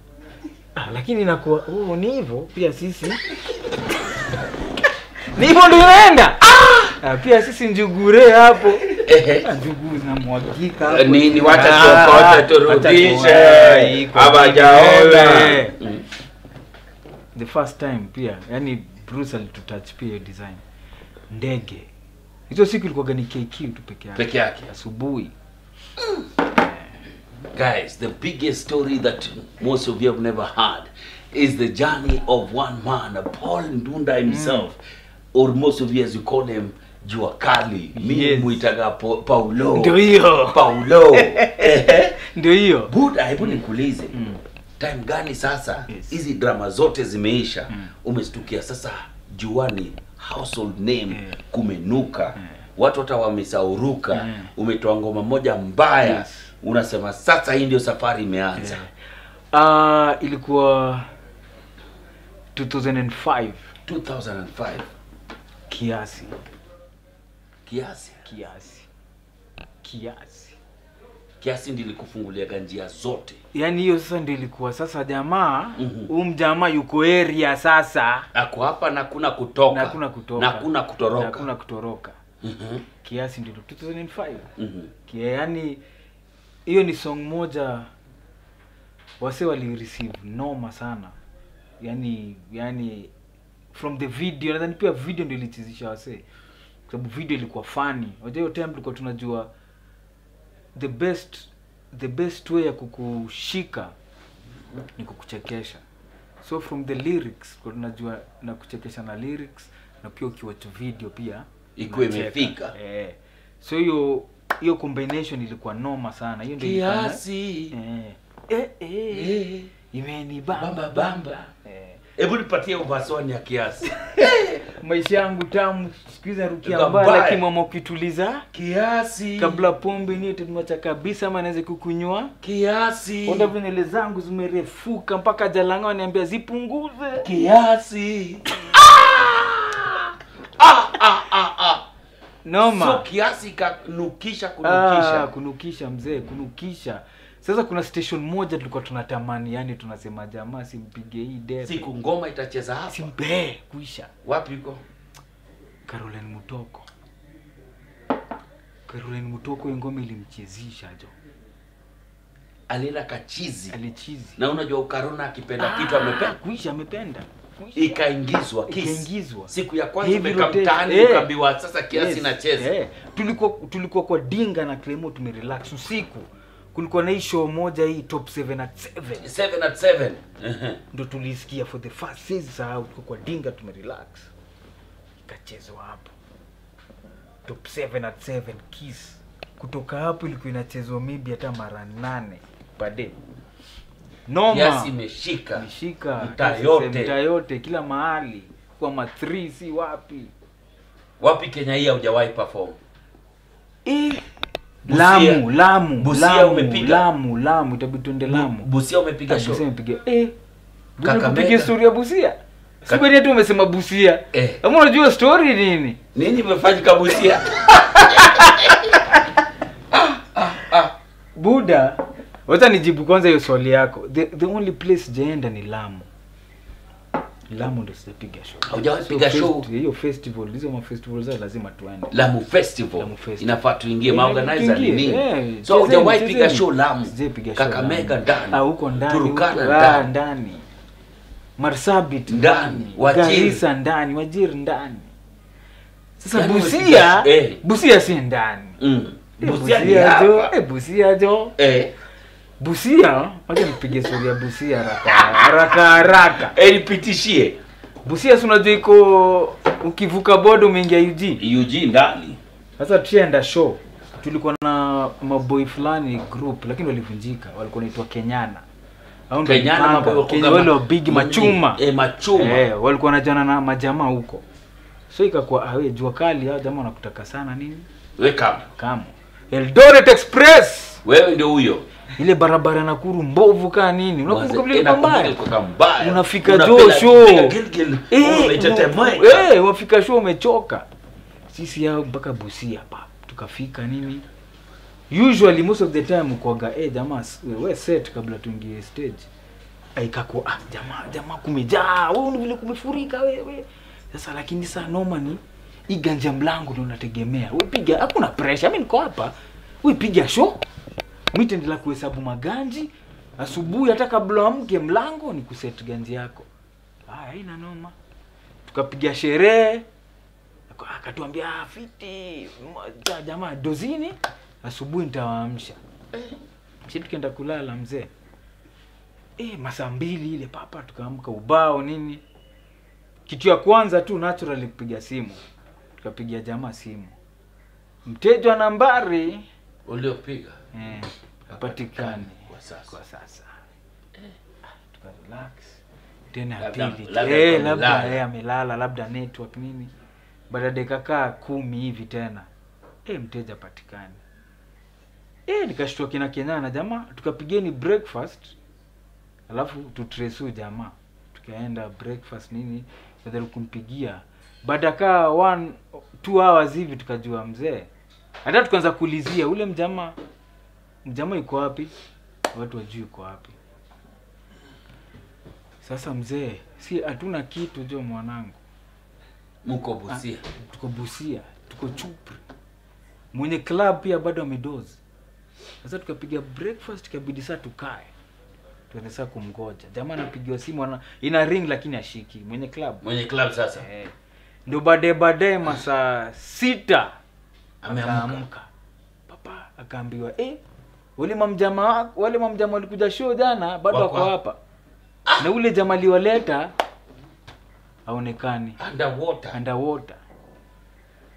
Ah, lakini inakuwa oh, ni hivyo. Pia sisi. Ni hivyo ndio inaenda. Ah, pia sisi njugure hapo. Ehe. Ah, njugu zinamwagika mwagika ni ni wacha Ah, tuokote turudishe aba. Mm. the first time pia yani bruce alitutouch pia design. Ndege hizo siku ilikuwa ni kq tu peke yake. Peke yake. Asubuhi. Guys the biggest story that most of you have never heard is the journey of one man paul ndunda himself. Mm. or most of you as you call him jua kali mi Yes. muitaga paulo. Ndio hiyo. Paulo. Ndio hiyo. Buda hebu nikuulize. Mm. time gani sasa hizi Yes. drama zote zimeisha? Mm. umestukia sasa juani household name mm. kumenuka. Mm. watu hata wamesauruka. Mm. umetoa ngoma moja mbaya. Yes. unasema sasa hii ndio safari imeanza. Ah, ilikuwa 2005 2005 kiasi. Kiasi. Kiasi. Kiasi kiasi ndilikufunguliaga njia zote. Yaani hiyo sasa ndio ilikuwa sasa jamaa Mhm. huu mjamaa yuko area sasa. Ako hapa na kuna kutoka. Na kuna kutoka. Na kuna kutoroka. Na kuna kutoroka. Mhm, kiasi ndio 2005 mhm. Kia, yani hiyo ni song moja wase wali receive noma sana. Yani yani from the video nadhani pia video ndio ilichizisha wase kwa sababu video ilikuwa funny. Unajua hiyo time tulikuwa tunajua the best the best way ya kukushika ni kukuchekesha so from the lyrics kwa tunajua na kuchekesha na lyrics na pia ukiwatch video pia Ikuwe imefika. eh. so hiyo hiyo combination ilikuwa noma sana hiyo ndio kiasi eh. Eh, eh. Eh. imenibamba Bamba, bamba bamba. eh. Hebu nipatie ubasoni ya kiasi. Maisha yangu tamu siku hizi narukia mbaya. lakini mama ukituliza kiasi. Kabla pombe tumeacha kabisa ama naweze kukunywa. Kiasi. Onda vile nywele zangu zimerefuka mpaka jalanga waniambia zipunguze. Kiasi. Ah, ah, ah, ah. noma. So kiasi kanukisha ah, kunukisha. Kunukisha mzee kunukisha sasa kuna station moja tulikuwa tunatamani yani tunasema jamaa simpige hii debe. Siku ngoma itacheza hapa. Simpe kuisha. Wapi iko? Caroline mutoko. Caroline mutoko ngoma ilimchezisha jo. Alienda kachizi. Alichizi. Na unajua ukarona akipenda kitu amependa. kuisha amependa. Ikaingizwa. Ikaingizwa. siku ya kwanza umekamtani umeka ukambiwa mtaani Eh. ukaambiwa sasa kiasi Yes, nacheza hey. tulikuwa tulikuwa kwa dinga na Clemo tumerelax usiku kulikuwa na hii show moja hii top 7 at 7 7 at 7 Ehe. ndo tulisikia for the first season tuko kwa dinga tumerelax. Ikachezwa hapo. Top 7 at 7 kiss. Kutoka hapo ilikuwa inachezwa maybe hata mara nane pade noma. Yes, imeshika. Imeshika. Mtaa yote. mtaa yote kila mahali. Kwa ma 3 si wapi? Wapi kenya hii haujawahi perform? Eh, Lamu, Lamu, Busia Lamu, umepiga? Lamu, Lamu, itabidi tuende Lamu. busia umepiga Busia show. Eh. Kakamega. Kakamega story ya Busia. Ka- tu umesema Busia. Eh. Ama unajua story nini? nini imefanyika busia Buda. Wacha nijibu kwanza hiyo swali yako. The, the only place jaenda ni Lamu. Lamu ndo sijapiga show. Haujawahi piga show? Hiyo festival, hizo ma festival zao lazima tuende. lamu festival, Lamu Festival. inafaa tuingie ma maorganizer ni nini Yeah. so hujawahi haujawahi piga show lamu Sijapiga show kakamega ndani Ah, huko ndani. turukana ah, ndani ndani. Marsabit Ndani. Garissa ndani, Wajir ndani. Sasa Yaani Busia, eh. Busia si ndani. Mm. Eh, busia Busia jo, eh, Busia jo. eh Busia, wacha nipige story ya Busia haraka haraka haraka. eh nipitishie Busia si unajua iko ukivuka bodo umeingia UG. UG ndani Sasa tulienda show. Tulikuwa na maboy fulani group lakini walivunjika. Walikuwa naitwa Kenyana. Au Kenyana maboy Kenya wale big machuma. eh machuma Eh, walikuwa wanajana na majamaa huko. So ikakuwa awe jua kali hao jamaa wanakutaka sana nini? weka Kama Eldoret Express. wewe ndio huyo Ile barabara na Nakuru mbovu kaa nini? Unakumbuka vile ilikuwa mbaya? Unafika joo show. Eh, eh, wafika show umechoka. Sisi hao mpaka Busia pa tukafika nini? usually most of the time kwaga eh jamaa we set kabla tuingie stage aikako ah jamaa jamaa kumejaa wewe vile kumefurika wewe sasa lakini saa noma ni iganja ganja mlango ndio unategemea we piga hakuna pressure mimi niko hapa we piga show mwitendelea kuhesabu maganji asubuhi hata kabla amke mlango ni kuset ganzi yako. Haya haina noma. Tukapiga sherehe. Aka- akatuambia "Ah, fiti jamaa dozini. Asubuhi nitawaamsha. Si tukienda kulala mzee. E, masaa mbili ile papa tukaamka ubao nini. Kitu ya kwanza tu naturally kupiga simu. Tukapigia jamaa simu. Mteja nambari. Uliopiga eh, hapatikani. Kwa sasa. kwa sasa. Tuka relax. Tena ya pili. eh, labda amelala. eh, amelala labda network nini. Baada ya dakika kaa kumi hivi tena. Eh, mteja patikani eh, nikashtua kina kenyana jamaa tukapigeni breakfast alafu tutresu jamaa. Tukaenda breakfast nini badala kumpigia. Baada kaa one two hours hivi tukajua mzee. Hata tukaanza kuulizia ule mjamaa mjamaa iko wapi? Watu wajui iko wapi. Sasa mzee si hatuna kitu jo mwanangu. Mko busia. Tuko busia tuko chupri. Mwenye club pia bado amedozi. Sasa tukapiga breakfast tukabidi saa tukae. Tuende saa kumgoja. Jamaa anapigiwa simu ana, ina ring lakini ashiki mwenye club. Mwenye club sasa. Eh. ndo baadaye baadaye masaa sita Ameamka. papa akaambiwa eh, wale mamjama wa- wale mamjama walikuja show jana bado Wako hapa. hapa. Na ule jama aliwaleta haonekani. Underwater. Underwater.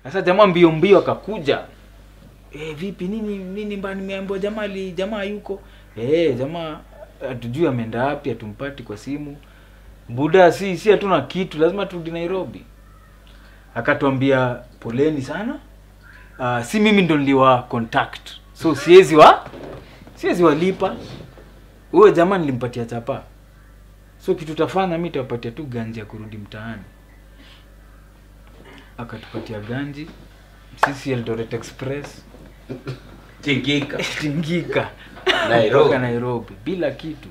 Sasa jamaa mbio mbio akakuja. E, vipi nini nini mba nimeambiwa? Jamaa li, jamaa yuko. E, jamaa hatujui ameenda wapi atumpati kwa simu. Buda si si hatuna kitu lazima turudi nairobi. Akatuambia poleni sana. Uh, si mimi ndo niliwa contact so siwezi wa siwezi walipa. Huyo jamaa nilimpatia chapa. So kitu tafanya mi tawapatia tu ganji ya kurudi mtaani. Akatupatia ganji sisi eldoret express. Tingika. Tingika. Nairobi. nairobi bila kitu.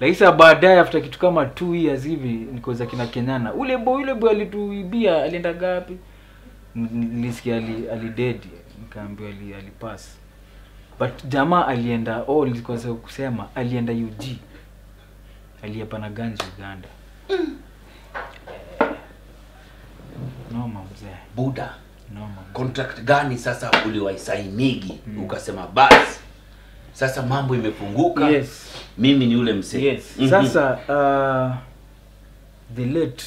Laisa baadaye after kitu kama two years hivi nikoza kina kenyana. Ule boy ule boy alituibia alienda gapi? Nilisikia ali alidedi. Nikaambiwa ali, alipass but jamaa alienda oh nilikosa kusema alienda ug aliyepana ganji uganda. Noma mzee. Buda. Noma contract gani sasa uliwaisainigi ukasema basi sasa mambo imepunguka. Yes. Mimi ni yule msee. Yes. Mm -hmm. sasa uh, the late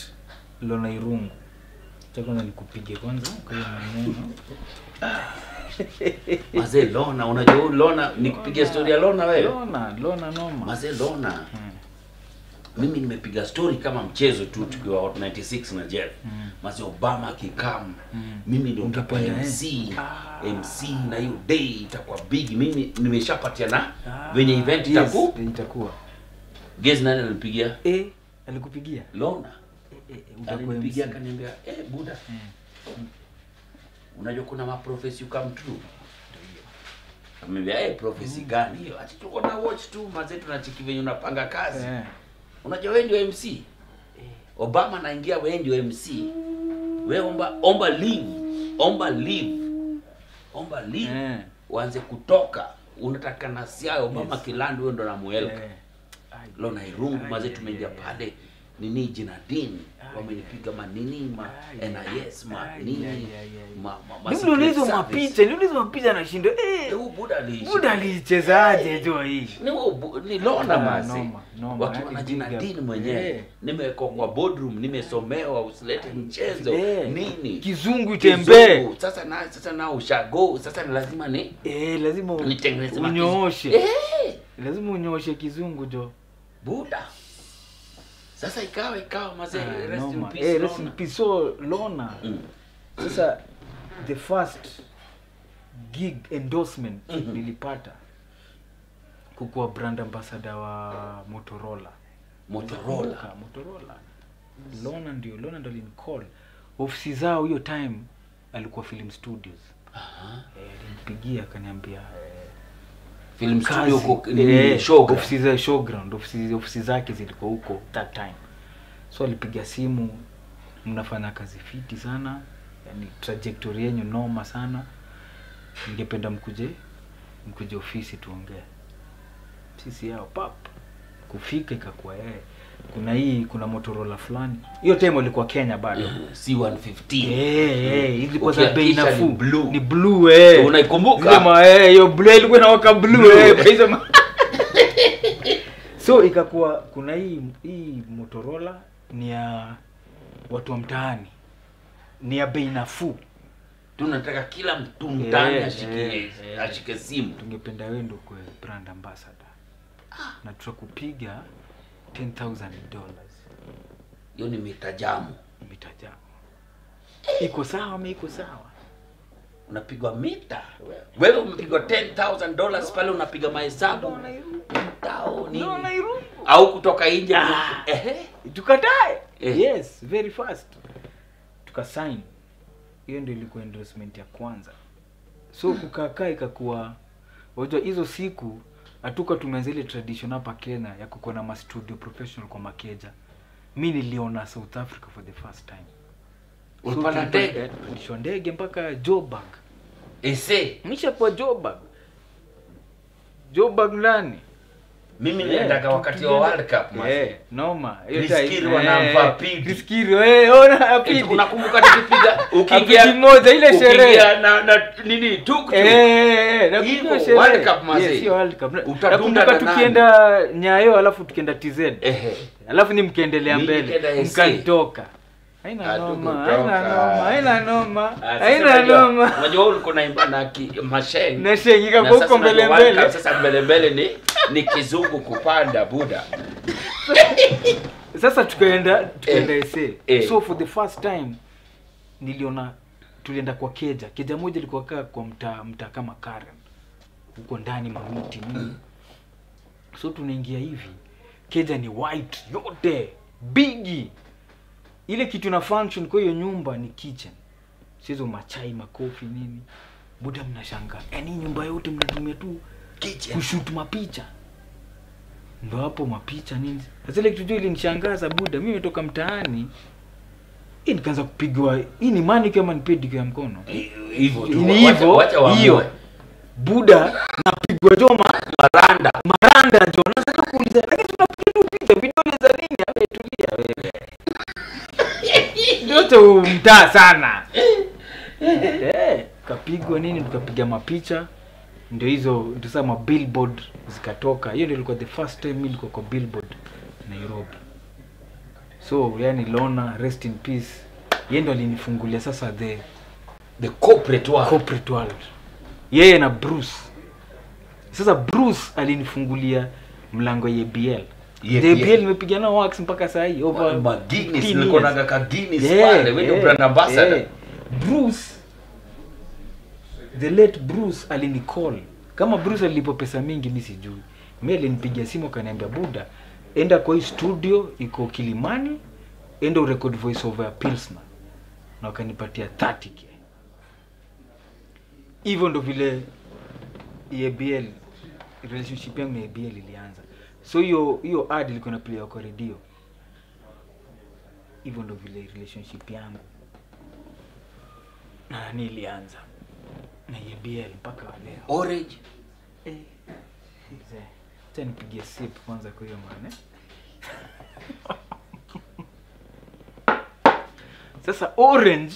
lona irungu cha kwanza nikupige kwanza kwa hiyo maneno mazee lona unajua huyu lona nikupigia story ya lona wewe? Lona lona noma. Mazee lona. Hmm. mimi nimepiga story kama mchezo tu tukiwa Hot 96 na Jeff. Hmm. mazee obama akikam Hmm. mimi ndio nitakuwa eh? mc Ah. mc na hiyo day itakuwa big. Mimi nimeshapatia na Ah, venye event yes, itaku itakuwa. Guess nani alinipigia? Eh alikupigia. Lona. Eh, eh, utakuwa alinipigia akaniambia eh buda Mm. Unajua kuna maprofesi come true amembia eh prophecy gani hiyo ati tuko na watch tu mazee tunachiki venye unapanga kazi yeah. unajua wewe ndio mc yeah. obama anaingia wewe ndio mc wewe omba omba leave omba leave omba leave yeah. uanze kutoka unataka na siayo obama Yes. kilandi wewe ndo namuelka yeah. lo lona irungu mazetu mazee tumeingia yeah. ai. Nini jina dini. Wamenipiga manini ma nis ma nini ma ma, niulizo mapicha niulizo mapicha nashindo eh. Huyu buda aliishi. Muda alichezaje jo hii. ni ni lona noma. wakiwa na jina dini mwenyewe. Eh. nimewekwa kwa boardroom nimesomewa usilete mchezo. Eh, nini? Kizungu tembee sasa na sasa na ushago sasa ni lazima ni eh lazima nitengeneze unyooshe eh. Lazima unyooshe kizungu jo. Buda sasa ikawa ikawa mazee Ah, rest in noma. peace Eh, rest in Lona. peace. so lona Mm. sasa the first gig endorsement Mhm. nilipata kukuwa brand ambassador wa motorola Motorola motorola lona ndio lona ndo alinicall ofisi zao hiyo time alikuwa film studios Aha. Eh, alimpigia akaniambia eh, film studio huko Eh, showground. ofisi za showground ofisi, ofisi zake zilikuwa huko that time. So alipiga simu mnafanya kazi fiti sana yani trajectory yenyu noma sana. Ningependa mkuje mkuje ofisi tuongee. Sisi yao pap kufika ikakuwa yeye kuna hii kuna motorola fulani hiyo time ilikuwa kenya bado C115 Eh, eh, ilikuwa za bei nafuu blue. ni blue eh. so Unaikumbuka? kama ma- eh, hiyo blue ilikuwa inawaka blue Blue. eh, kwa hizo so ikakuwa kuna hii hii motorola ni ya watu wa mtaani ni ya bei nafuu tunataka kila mtu mtaani yeah, ashike yeah, eh. ashike simu tungependa wewe ndio kwa brand ambassador ah. na tutakupiga 10000 dollars. Hiyo ni mitajamu mitajamu iko sawa ama iko sawa? Unapigwa mita. Wewe umepigwa 10000 dollars pale unapiga mahesabu. Mtao nini Nairobi. au kutoka nje. Ah. ehe. Tukatae. Eh. yes very fast. Tukasign. Hiyo ndio ilikuwa endorsement ya kwanza. So kukakaa ikakuwa wajua hizo siku hatuka tumeanza ile tradition hapa kenya ya kukuwa na mastudio professional kwa makeja. Mi niliona south africa for the first time. Ulipanda ndege ndege mpaka joburg. Ese. Nishakuwa joburg. Joburg nani mimi nataka wakati wa world cup. Yeah, noma Hiyo eh, pidi. Eh, ona Eh, unakumbuka tukipiga ukiingia moja ile sherehe na, na nini tuk tuk. eh, na nakumbuka sherehe. World Cup. Yes, hiyo World Cup. Utakumbuka na tukienda nyayo alafu tukienda tz ehe alafu ni mkiendelea mbele mkatoka mkanitoka haina noma haina noma haina noma Ah, haina unajua- noma. unajua wewe ulikuwa na ki- masheng. Nashengika Na sasa huko mbele mbele. sasa mbele mbele ni ni kizungu kupanda buda sasa tukaenda tukaenda Eh, ese eh. so for the first time niliona tulienda kwa keja. Keja moja ilikuwa kaa kwa mtaa mtaa kama karen huko ndani mamiti nini. So tunaingia hivi. Keja ni white yote bigi ile kitu na function kwa hiyo nyumba ni kitchen. Sizo machai makofi nini. Buda mnashanga. Yaani nyumba yote mnatumia tu kitchen. kushoot mapicha. Ndo hapo mapicha nini. Sasa ile kitu juu ilinishangaza buda mimi nimetoka mtaani. Hii nikaanza kupigwa hii ni mani ama ni pedicure ya mkono? Hivyo tu. Ni hivyo hiyo. Buda napigwa joma. Maranda. Maranda jo nasema kuuliza lakini ndoto mtaa sana. Eh kapigwa nini? Tukapiga mapicha. Ndio hizo sasa billboard zikatoka. Hiyo ndio ilikuwa the first time mimi nilikuwa kwa billboard Nairobi. So yani Lona rest in peace. Yeye ndo alinifungulia sasa the the corporate world. corporate world. Yeye na Bruce. Sasa Bruce alinifungulia mlango ya ABL EBL. The ABL nimepiga nao mpaka saa hii over Ma Guinness 15 nilikuwa naga ka Guinness Yeah, pale wewe yeah, brand ambassador. yeah. Bruce the late Bruce alinicall kama Bruce alilipo pesa mingi mi sijui. Mi alinipigia simu akaniambia buda enda kwa hii studio iko Kilimani enda urekod voice over ya pilsna na wakanipatia 30k hivyo ndo vile EABL relationship yangu na EABL ilianza so hiyo hiyo ad ilikuwa na play kwa redio hivyo ndo vile relationship yangu. Na nani ilianza? Na ybl mpaka leo. Orange? Eh, acha nipigie sip kwanza kwa hiyo maana sasa orange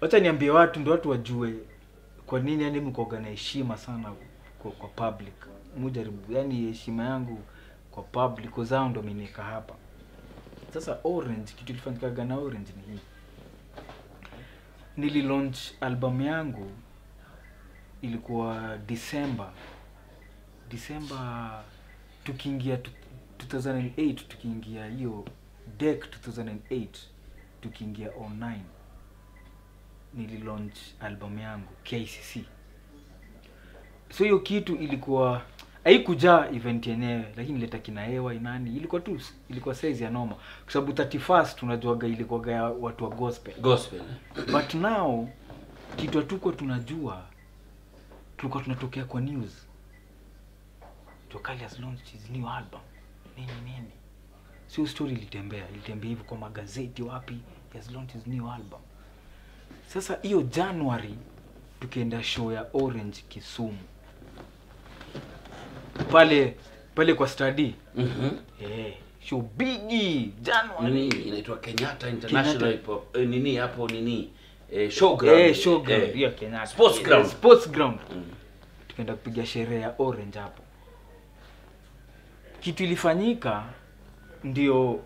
wacha niambie watu ndo watu wajue kwa nini yani mkoga na heshima sana kwa, kwa public mujaribu. Yani heshima yangu kwa public zao ndo minika hapa. Sasa orange kitu ilifanyikaga na orange ni hii nililaunch album yangu ilikuwa December. December tukiingia tu- 2008 tukiingia hiyo deck 2008 tukiingia online nililaunch album yangu KCC so hiyo kitu ilikuwa haikujaa event yenyewe lakini leta kina hewa inani ilikuwa tu ilikuwa size ya noma kwa sababu 31st tunajuaga ilikuwaga ya watu wa gospel. Gospel but now kitu tuko tunajua tulikuwa tunatokea kwa news. Tokalias has launched his new album. Nini nini? Sio story ilitembea ilitembea hivi kwa magazeti wapi? He has launched his new album. Sasa hiyo january tukienda show ya orange kisumu pale pale kwa study. Mhm. eh show bigi january inaitwa Kenyatta International Kenyatta. Hip Hop eh, nini hapo nini? Eh, showground. Eh showground Eh. hiyo Kenyatta. Sports Eh, sports ground. Mm. tukaenda kupiga sherehe ya orange hapo. Kitu ilifanyika ndio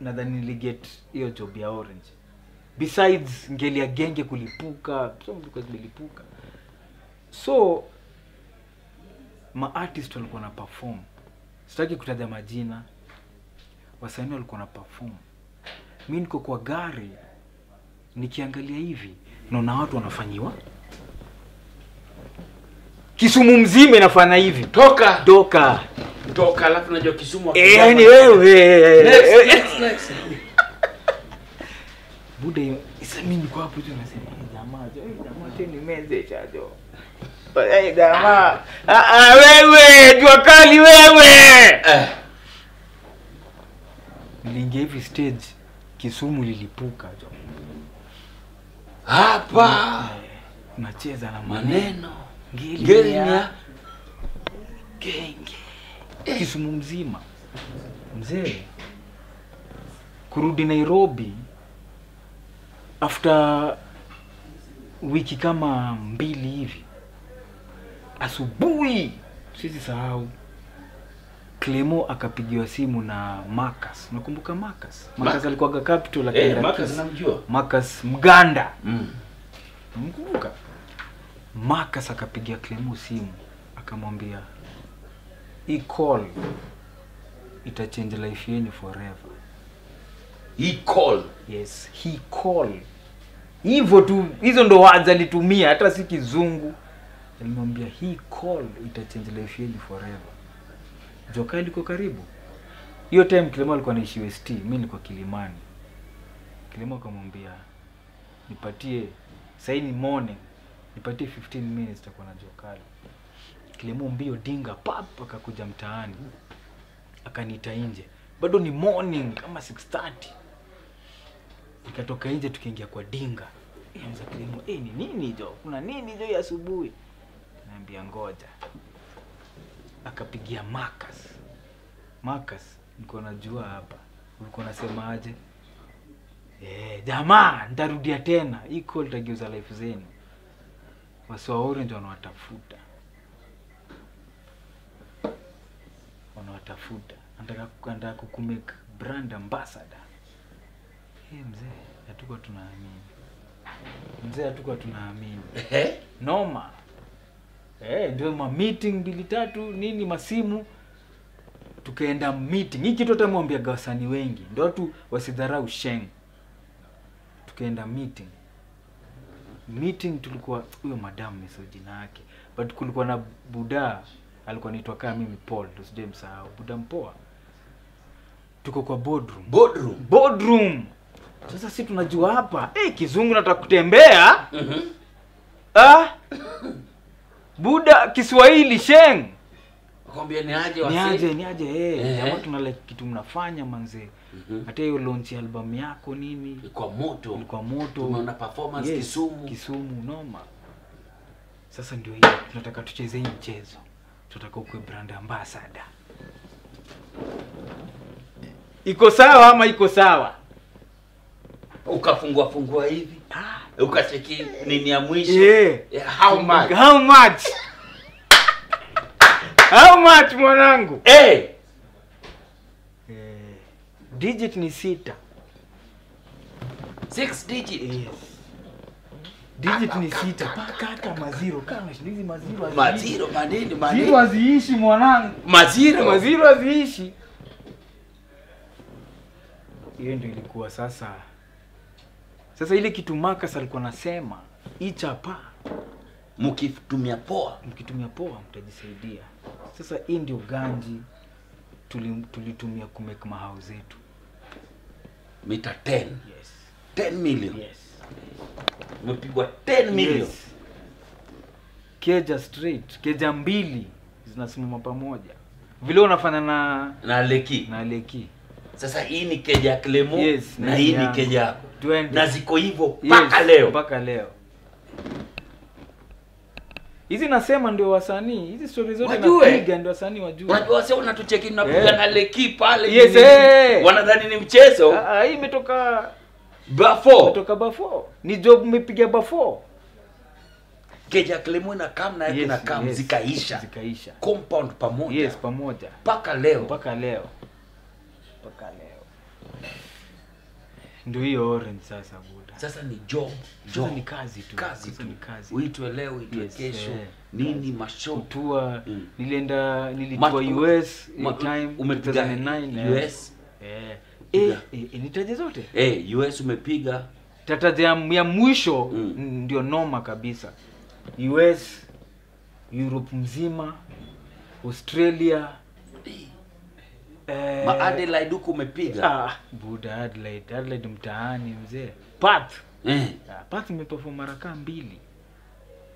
nadhani niliget hiyo job ya orange. Besides ngeli ya genge kulipuka so zilikuwa zimelipuka so maartist walikuwa na perform. Sitaki kutaja majina. Wasanii walikuwa na perform. Mi niko kwa gari nikiangalia hivi naona watu wanafanyiwa. Kisumu mzima inafanya hivi. Toka! Doka toka alafu najua Kisumu Eh, yani ni wewe Next, next, hiyo- isa mimi niko hapo tu nasema "Eh, jamaa jamaa tena nimezesha jo Eh, jamaa ah, ah, wewe jua kali wewe. Eh, niliingia hivi stage kisumu lilipuka. Jo hapa unacheza na maneno. Ya genge. Kisumu mzima. Mzee. Kurudi nairobi after wiki kama mbili hivi asubuhi. Sisi sahau. Clemo akapigiwa simu na marcus. Nakumbuka marcus? Marcus alikuwaga capital eh, akaenda Marcus namjua. Marcus mganda. Mm. mkumbuka marcus akapigia clemo simu. Akamwambia hii call itachange life yenu forever. He call? Yes he call. Hivyo tu hizo ndo words alitumia hata si kizungu alimwambia hii call itachange life yenu forever. Joka liko karibu. Hiyo time Kilema alikuwa anaishi west mimi nilikuwa kilimani. Kilema akamwambia nipatie saini ni morning nipatie 15 minutes takuwa na jokali Kilema mbio dinga pap akakuja mtaani. Akaniita nje. Bado ni morning kama 630 nikatoka nje tukiingia kwa dinga. Anza Kilema, eh ni nini jo? Kuna nini jo ya asubuhi naambia ngoja. Akapigia Marcus. Marcus niko najua hapa. Ulikuwa nasemaje eh jamaa nitarudia tena. Hii call itageuza life zenu. Wasi wa orange wanawatafuta. Wanawatafuta. Anataka anataka kukumake brand ambassador. Hey, mzee hatukuwa tunaamini. Mzee hatukuwa tunaamini. Eh? noma eh, ndio ma meeting mbili tatu nini masimu tukaenda meeting. Hii kitu atamwambia gawasani wasanii wengi. Ndo watu wasidharau sheng. Tukaenda meeting. Meeting tulikuwa huyo madamu niso jina yake. But kulikuwa na buda alikuwa naitwa kaa mimi paul ndo msahau buda mpoa. Tuko kwa boardroom. Boardroom? Boardroom. Sasa si tunajua hapa. Eh kizungu nataka kutembea. Mhm. ah buda kiswahili sheng. Akwambia ni aje ni aje ni aje eh hey, jamaa kitu mnafanya manze. Mhm. hata hiyo launch albamu album yako nini. Ilikuwa moto. ilikuwa moto. Tumeona performance Yes, Kisumu. Kisumu noma sasa ndio hii tunataka tucheze hii mchezo. Tunataka ukwe brand ambassador. Iko sawa ama iko sawa? Ukafungua fungua hivi. Ukacheki nini ya mwisho. Yeah. Yeah, how much? how much how much mwanangu Eh, eh, digit ni sita six digit. yes. digit ni sita paka hata maziro kama hizi maziro. Maziro, manini, madeni. Ziro haziishi mwanangu Maziro. maziro haziishi hiyo ndio ilikuwa sasa sasa ile kitu Marcus alikuwa nasema hii chapa Mkitumia poa. mkitumia poa mtajisaidia. Sasa hii ndio ganji tulitumia tuli- kumake mahau zetu. Mita 10. yes. 10 million. yes. Umepigwa 10 million. yes. Keja straight keja mbili zinasimama pamoja. Vile unafanya na na leki na leki sasa hii ni keja ya Clemo Yes, na hii ni keja yako. Na ziko hivyo mpaka Yes, leo. mpaka leo. Hizi nasema ndio wasanii. Hizi stori zote napiga ndio wasanii wajue. Wajua wase unatucheki tunapiga yeah. na leki pale Yes, nini, eh. wanadhani ni mchezo? Ah, ah, hii imetoka bafo. imetoka bafo. Ni job mipiga bafo. Keja klemo Clemo na kam na yake Yes, na kam yes. zikaisha. zikaisha. Compound pamoja. Yes pamoja. Mpaka leo. Mpaka leo mpaka leo. Ndio hiyo orange sasa buda. Sasa ni job. Sasa job. ni kazi tu. Kazi Sasa tu. ni kazi. Uitwe leo uitwe Yes, kesho. Yeah. nini mashow kutua Mm. nilienda nilitua US Ma- time umepiga 2009 eh. US eh Piga. eh, eh, nitaje zote? Eh US umepiga. Tataja ya, ya mwisho mm. ndio noma kabisa. US Europe mzima Australia eh, ma Adelaide huko umepiga? ah, buda Adelaide Adelaide mtaani mzee. Perth. Eh. Ah, Perth imeperform mara kaa mbili.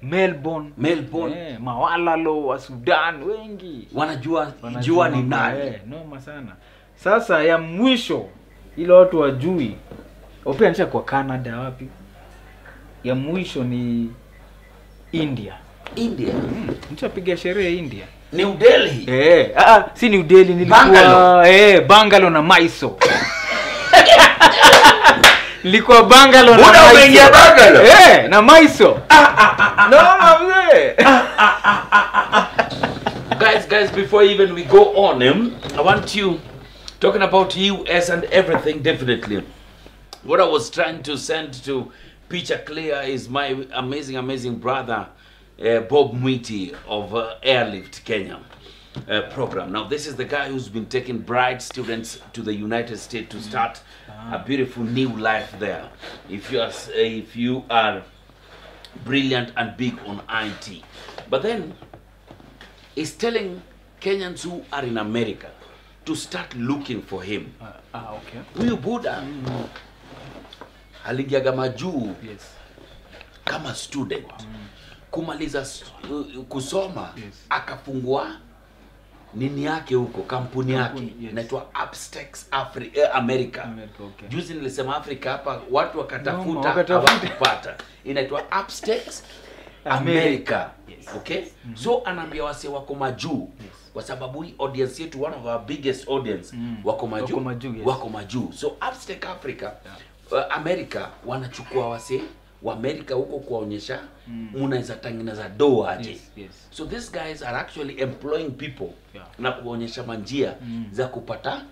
Melbourne. Melbourne? Eh, mawalalo wa Sudan wengi. Wanajua Wanajua jua ni nani? eh, noma sana. Sasa ya mwisho ile watu wajui opia nisha kwa canada wapi? Ya mwisho ni india. India? Mm, nishapiga sherehe india New Delhi. Eh, ah, si New Delhi nilikuwa Bangalore. eh, bangalo na maiso nilikuwa bangalo na Buda umeingia maiso Bangalore? eh, na maiso no, mzee guys guys before even we go on um, i want you talking about us and everything definitely. What i was trying to send to picture clear is my amazing amazing brother uh, bob mwiti of uh, airlift kenya. Uh, program. Now this is the guy who's been taking bright students to the united states to start a beautiful new life there. If you are uh, if you are brilliant and big on it but then he's telling Kenyans who are in America to start looking for him. ah, okay. Huyu Buddha aliingiaga majuu yes. kama student kumaliza kusoma Yes. akafungua nini yake huko kampuni yake inaitwa yes. Upstex Afri eh, America. America, okay. Juzi nilisema Afrika hapa watu wakatafuta hawakupata. Inaitwa Upstex America. Yes. Okay? mm -hmm. So anaambia wase wako majuu kwa sababu hii audience yetu one of our biggest audience Mm. wako majuu Wako majuu, yes. wako majuu so Upstex Africa uh, America wanachukua wase wa Amerika huko kuwaonyesha mnaweza tengeneza doo aje Yes, yes. so these guys are actually employing people Yeah. na kuonyesha manjia mm. za kupata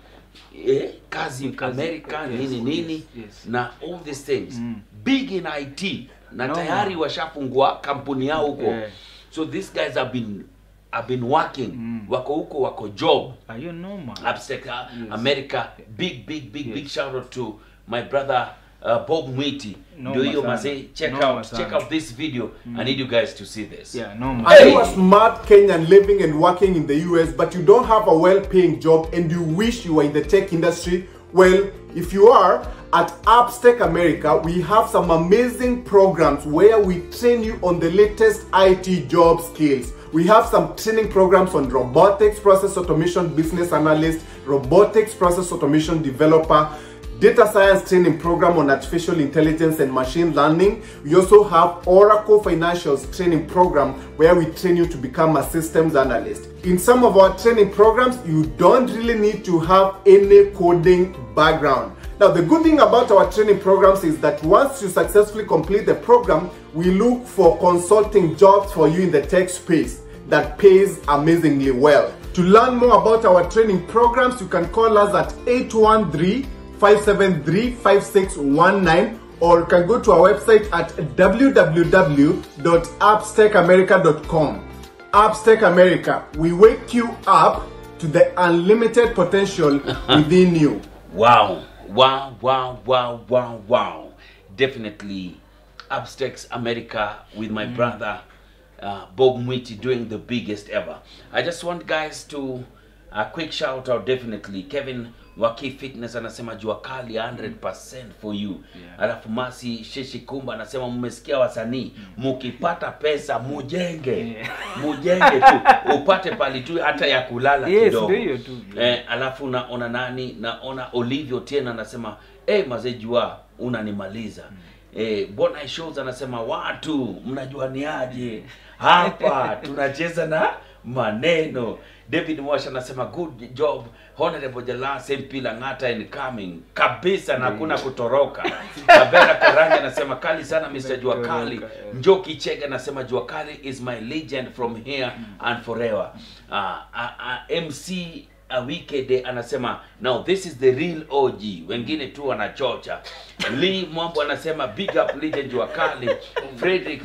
eh, kazi, Kazi, Amerika yes, nini nini yes, yes. na all these things Mm. big in IT na No, tayari no. washafungua kampuni yao huko Yeah. so these guys have been have been working Mm. wako huko wako job Are you normal? Upstate uh, America big big big yes. big shout out to my brother uh, Bob Mwiti Noma ndio hiyo sana. mazee check Noma out sana. check out this video I need you guys to see this yeah noma Are Hey. you a smart Kenyan living and working in the US, but you don't have a well paying job and you wish you were in the tech industry? Well, if you are, at Upstech America, we have some amazing programs where we train you on the latest IT job skills. We have some training programs on robotics, process automation business analyst, robotics, process automation developer, data science training program on artificial intelligence and machine learning. We also have Oracle Financials training program where we train you to become a systems analyst. In some of our training programs, you don't really need to have any coding background. Now, the good thing about our training programs is that once you successfully complete the program, we look for consulting jobs for you in the tech space that pays amazingly well. To learn more about our training programs, you can call us at 813 573 5619 or can go to our website at www.appstechamerica.com. Appstec America, we wake you up to the unlimited potential within you. Wow, wow, wow, wow, wow, wow. Definitely Upstex America with my brother uh, Bob Mwiti doing the biggest ever. I just want guys to a quick shout out definitely kevin waki fitness anasema jua kali 100% for you Yeah. alafu masi sheshi kumba anasema mmesikia wasanii mukipata pesa mujenge Yeah. mujenge tu upate pali tu hata ya kulala Yes, kidogo hiyo tu. eh, alafu naona nani naona olivio tena anasema hey, mazee jua unanimaliza Mm. eh, Bona shows anasema watu mnajua ni aje hapa tunacheza na maneno david mwash anasema good job honorable jalas mp langata in coming. Kabisa na hakuna kutoroka. Kabera karanga anasema kali sana mr jua kali. eh. njoki chege anasema jua kali is my legend from here and forever. Uh, uh, uh, mc awikede anasema now this is the real og wengine tu wanachocha. Lee mwambo anasema big up legend jua kali. Frederick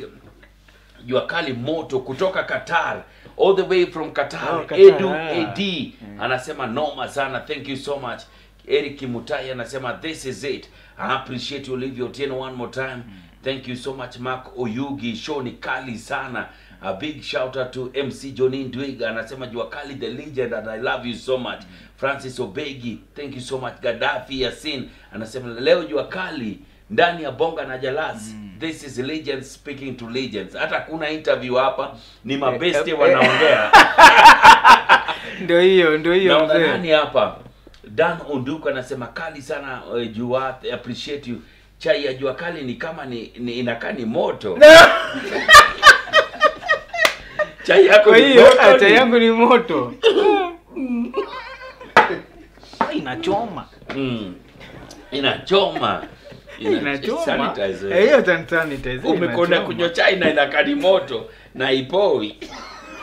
jua kali moto kutoka qatar all the way from qatar, Oh, Qatar, edu yeah. ad anasema noma sana thank you so much. Eric Mutai anasema this is it. I appreciate you Olivia Otieno one more time. Mm. thank you so much mark oyugi. Show ni kali sana. A big shout out to mc jonin dwiga anasema jua kali the legend and i love you so much. Francis obegi thank you so much. Gaddafi yasin anasema leo jua kali ndani ya bonga na jalas this is legends speaking to legends. Hata kuna interview hapa ni mabeste eh, wanaongea. Ndio hiyo ndio hiyo mzee. nani hapa? Dan onduko anasema kali sana uh, jua appreciate you. Chai ya jua kali ni kama ni, ni inakaa ni moto. Chai yako ni hiyo moto hata yangu ni moto. Inachoma. Mm. inachoma. Ina- inachoma Eh, hiyo tan- umekonda kunywa chai na inakaa ni moto na ipoi.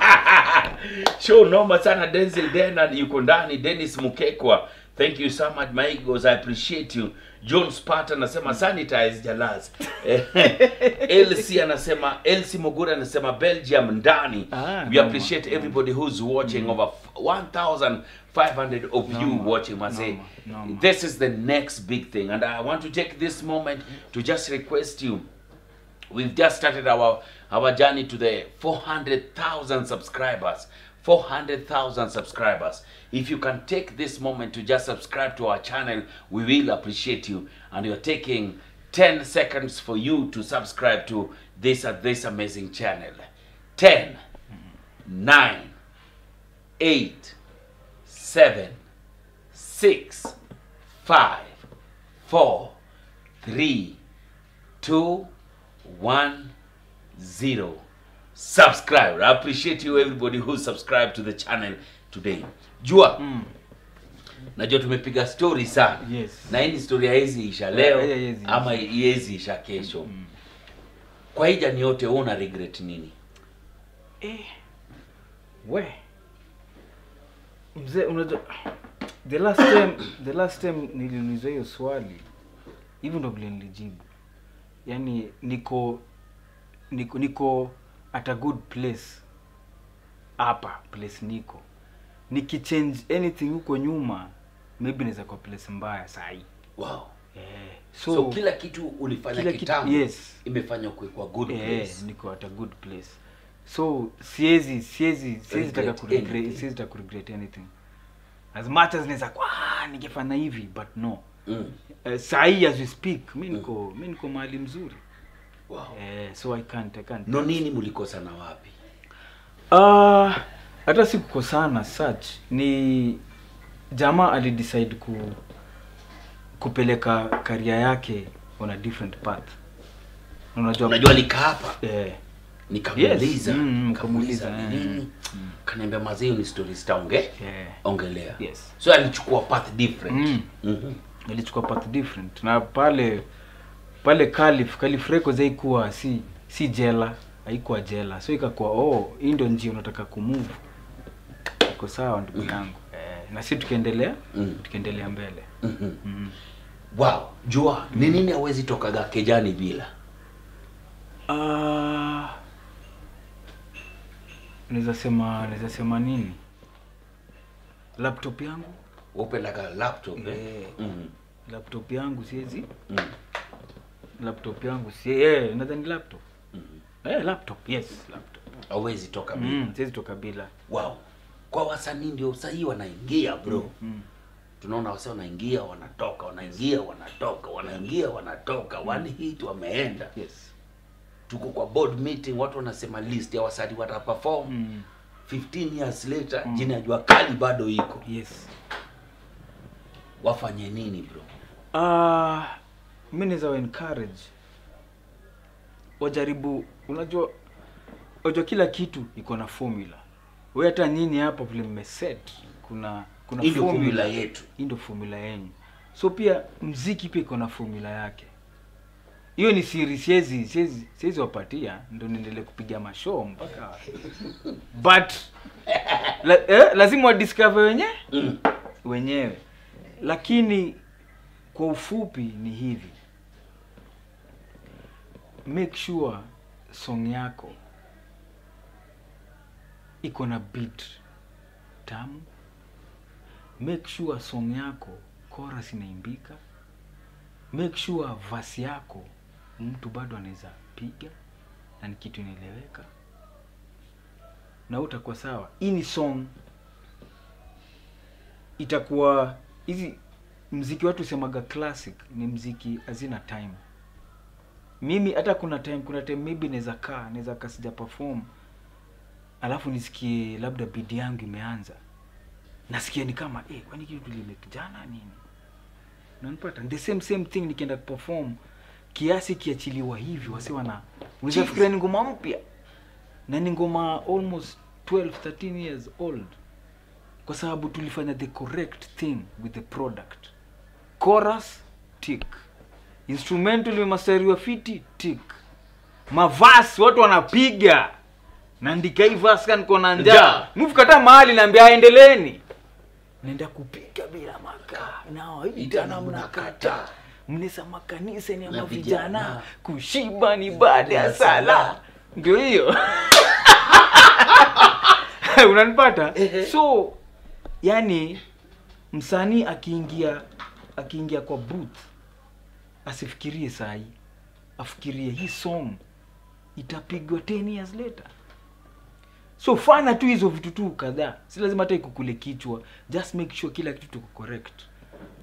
Show noma sana denzel denan yuko ndani. Dennis mukekwa thank you so much Maigos, i appreciate you. John spat anasema sanitize jalas. LC anasema LC Mugura anasema belgium ndani. Ah, we appreciate everybody who's watching over 1500 of you Noma, watching mase noma, noma. this is the next big thing. And i want to take this moment to just request you. We've just started our our journey to the 400,000 subscribers. 400,000 subscribers. If you can take this moment to just subscribe to our channel we will appreciate you. And you're taking 10 seconds for you to subscribe to this uh, this amazing channel. 10 9 8 7 6 5 4 3 two, one, zero. Subscribe. I appreciate you everybody who subscribed to the channel today. Jua, Mm. najua tumepiga story sana Yes. na hii story haizi isha leo Yeah, haiwezi isha. ama iwezi isha kesho. Mm. Kwa hii jani yote una regret nini? Eh, we mzee unajua the last time the last time niliulizwa hiyo swali hivi ndo vile nilijibu yaani niko niko niko at a good place hapa place niko nikichange anything huko nyuma maybe naweza kwa place mbaya saa hii. Wow. Yeah. So, so, kila kitu ulifanya kila kitambo yes. imefanya ukwe kwa good eh, place. niko at a good place so siezi siezi siezi taka Regret kuregret siezi taka kuregret anything. As much as naweza kwa "Ah, ningefanya hivi but no. Mm. uh, sahii as we speak mi niko mi niko mahali mzuri. Wow. eh, so i can't i can't No nini mlikosana wapi? Ah, hata si kukosana such. Ni jamaa alidecide ku kupeleka karia yake on a different path. Unajua Unajua alikaa hapa? Eh, nikamuuliza Yes. Mm, mm, nikamuuliza ni eh. nini kaniambia mazee ni story sitaonge yeah. ongelea Yes. so alichukua path different Mm. Mhm. alichukua path different na pale pale Calif Calif Records haikuwa si si jela haikuwa jela so ikakuwa oh hii ndio njia unataka kumove iko sawa ndugu yangu eh, na si tukiendelea Mm. tukiendelea mbele Mhm. mm. wow jua ni nini hawezi tokaga kejani bila Ah, naweza sema naweza sema nini laptop yangu upendaga laptop eh? Eh. Mhm. laptop yangu siwezi Mhm. laptop yangu si eh nadhani laptop Mhm. eh laptop yes laptop hawezi toka bila mm, siwezi toka bila wow kwa wasanii ndio sahii wanaingia bro Mm. tunaona wase wanaingia wanatoka wanaingia wanatoka wanaingia wanatoka one hit wameenda Yes. Tuko kwa board meeting watu wanasema list ya wasanii wataperform Mm. 15 years later mm. jina jua kali bado iko Yes. wafanye nini bro Uh, mimi naweza encourage wajaribu unajua unajua kila kitu iko na formula we hata nyinyi hapa vile mmeset kuna kuna formula, formula yetu. hii ndio formula yenu. so pia mziki pia iko na formula yake hiyo ni siri siwezi siwezi siwezi wapatia ndo niendelee kupiga mashoo mpaka but la, eh, lazima wadiscover wenye mm. wenyewe. Lakini kwa ufupi ni hivi. Make sure song yako iko na beat tamu. Make sure song yako chorus inaimbika. Make sure verse yako mtu bado anaweza piga na ni kitu inaeleweka. Na utakuwa sawa. Hii ni song. Itakuwa hizi mziki watu semaga classic ni mziki hazina time. Mimi hata kuna time kuna time maybe naweza kaa naweza kaa sija perform. Alafu nisikie labda bidi yangu imeanza. Nasikia ni kama eh, kwani kitu tulimekijana nini? Unanipata? the same same thing nikienda perform kiasi kiachiliwa hivi wasi wana ni ngoma mpya. Na ni ngoma almost 12 13 years old. Kwa sababu tulifanya the correct thing with the product. Chorus tick. Instrumental imemastariwa fiti tick. Mavasi watu wanapiga. Naandika hii vasi kan niko na njaa. Njaa. kata mahali naambia aendeleni. Naenda kupiga bila makaa nao Vijana mnakata makanisa ni ama vijana. vijana? Kushiba ni baada ya sala. ndio hiyo. Unanipata? So yani msanii akiingia akiingia kwa booth asifikirie sahi afikirie hii song. Itapigwa 10 years later. So fana tu hizo vitu tu kadhaa. Si lazima hata ikukule kichwa. Just make sure kila kitu tuko correct.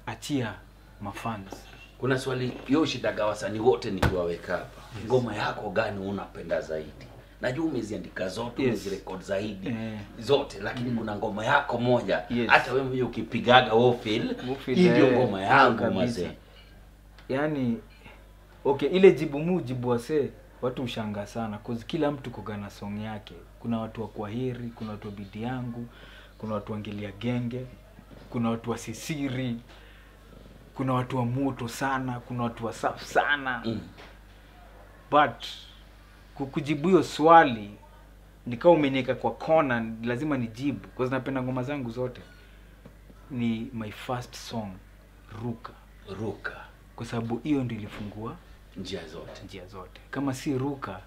Achia mafans kuna swali yoshidaga wasanii wote nikiwaweka hapa yes. ngoma yako gani unapenda zaidi najua umeziandika zote Yes. umezirekod zaidi yeah. zote lakini mm. kuna ngoma yako moja hata Yes. wewe mwenyewe ukipigaga wofil hii ndio eh, ngoma yangu mazee yaani okay ile jibu mu jibu wasee watu ushanga sana cause kila mtu koga na song yake kuna watu wa kwaheri kuna watu wa bidi yangu kuna watu wa ngelia genge kuna watu wa sisiri kuna watu wa moto sana kuna watu wa safu sana. Mm. but kukujibu hiyo swali nikawa umeniweka kwa kona lazima nijibu kwa napenda ngoma zangu zote. Ni my first song ruka. Ruka. Kwa sababu hiyo ndio ilifungua njia zote. njia zote. Kama si ruka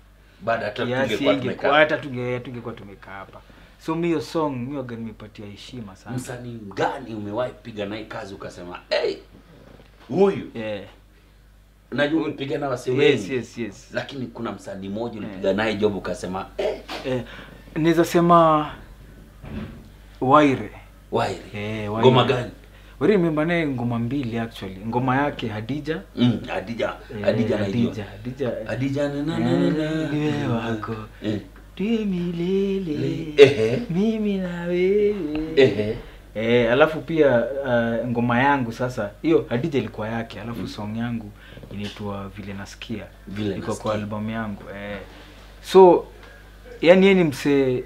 hata tungekuwa tumekaa. hapa. So mi hiyo song mi waga nimepatia heshima sana. Msanii gani umewahi piga naye kazi ukasema hey, huyu? Yeah. najua umepiga na wasee yes, yes, yes. lakini kuna msanii mmoja ulipiga naye job ukasema eh. Eh, naweza sema waire. Waire. Eh, Waire. ngoma gani? Waire imeimba naye ngoma mbili actually. Ngoma yake hadija. Mm, Hadija. Eh, Hadija. naijua hadija hadija. Na na na na na. Niwe wako. Eh, tuye milele. Ehe mimi na wewe. Ehe Eh, alafu pia uh, ngoma yangu sasa hiyo Hadija ilikuwa yake, alafu mm. song yangu inaitwa vile nasikia, Vile iko kwa albamu yangu eh. So yani yeye ni msee,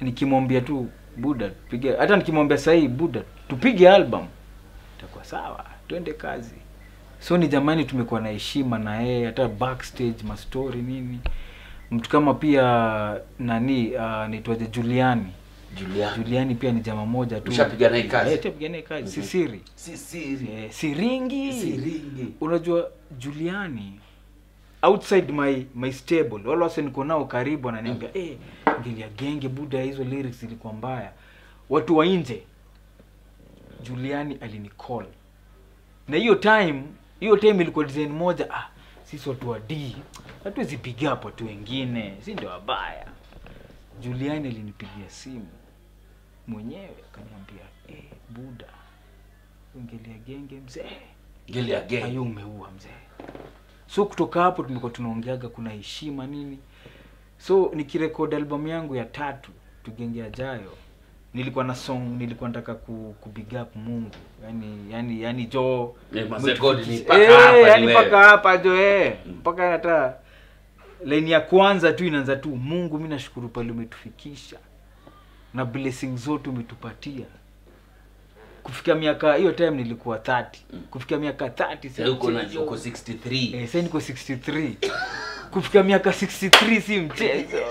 nikimwambia tu Buda tupige, hata nikimwambia sahii Buda tupige album itakuwa sawa, twende kazi. So ni jamani, tumekuwa na heshima na yeye, hata backstage mastori nini. Mtu kama pia nani uh, naitwaje Juliani Juliana Juliani pia ni jama moja tu. Ushapiga naye kazi? Eh, tupiga naye kazi. Si siri. si siri Eh, siringi. siringi Unajua Juliani outside my my stable wale wase niko nao karibu ananiambia eh ngilia genge buda hizo lyrics zilikuwa mbaya. Watu wa nje Juliani alinicall. Na hiyo time hiyo time ilikuwa design moja ah sisi watu wa D hatuwezi piga hapo watu wengine si ndio wabaya. Juliani alinipigia simu mwenyewe akaniambia eh, buda ngelia genge mzee. Ngeli ya ayo geng umeua mzee. So kutoka hapo tumekuwa tunaongeaga kuna heshima nini. So nikirekodi albamu yangu ya tatu tugenge ajayo nilikuwa na song nilikuwa nataka ku, ku big up mungu. Yani yani yani jo yeah, Eh, yani mpaka hapa jo eh mpaka hata laini ya kwanza tu inaanza tu mungu mi nashukuru pale umetufikisha na blessing zote umetupatia. Kufika miaka hiyo time nilikuwa 30 kufika miaka 30 si Sasa uko na uko 63 Eh, sasa niko 63 kufika miaka 63 si mchezo.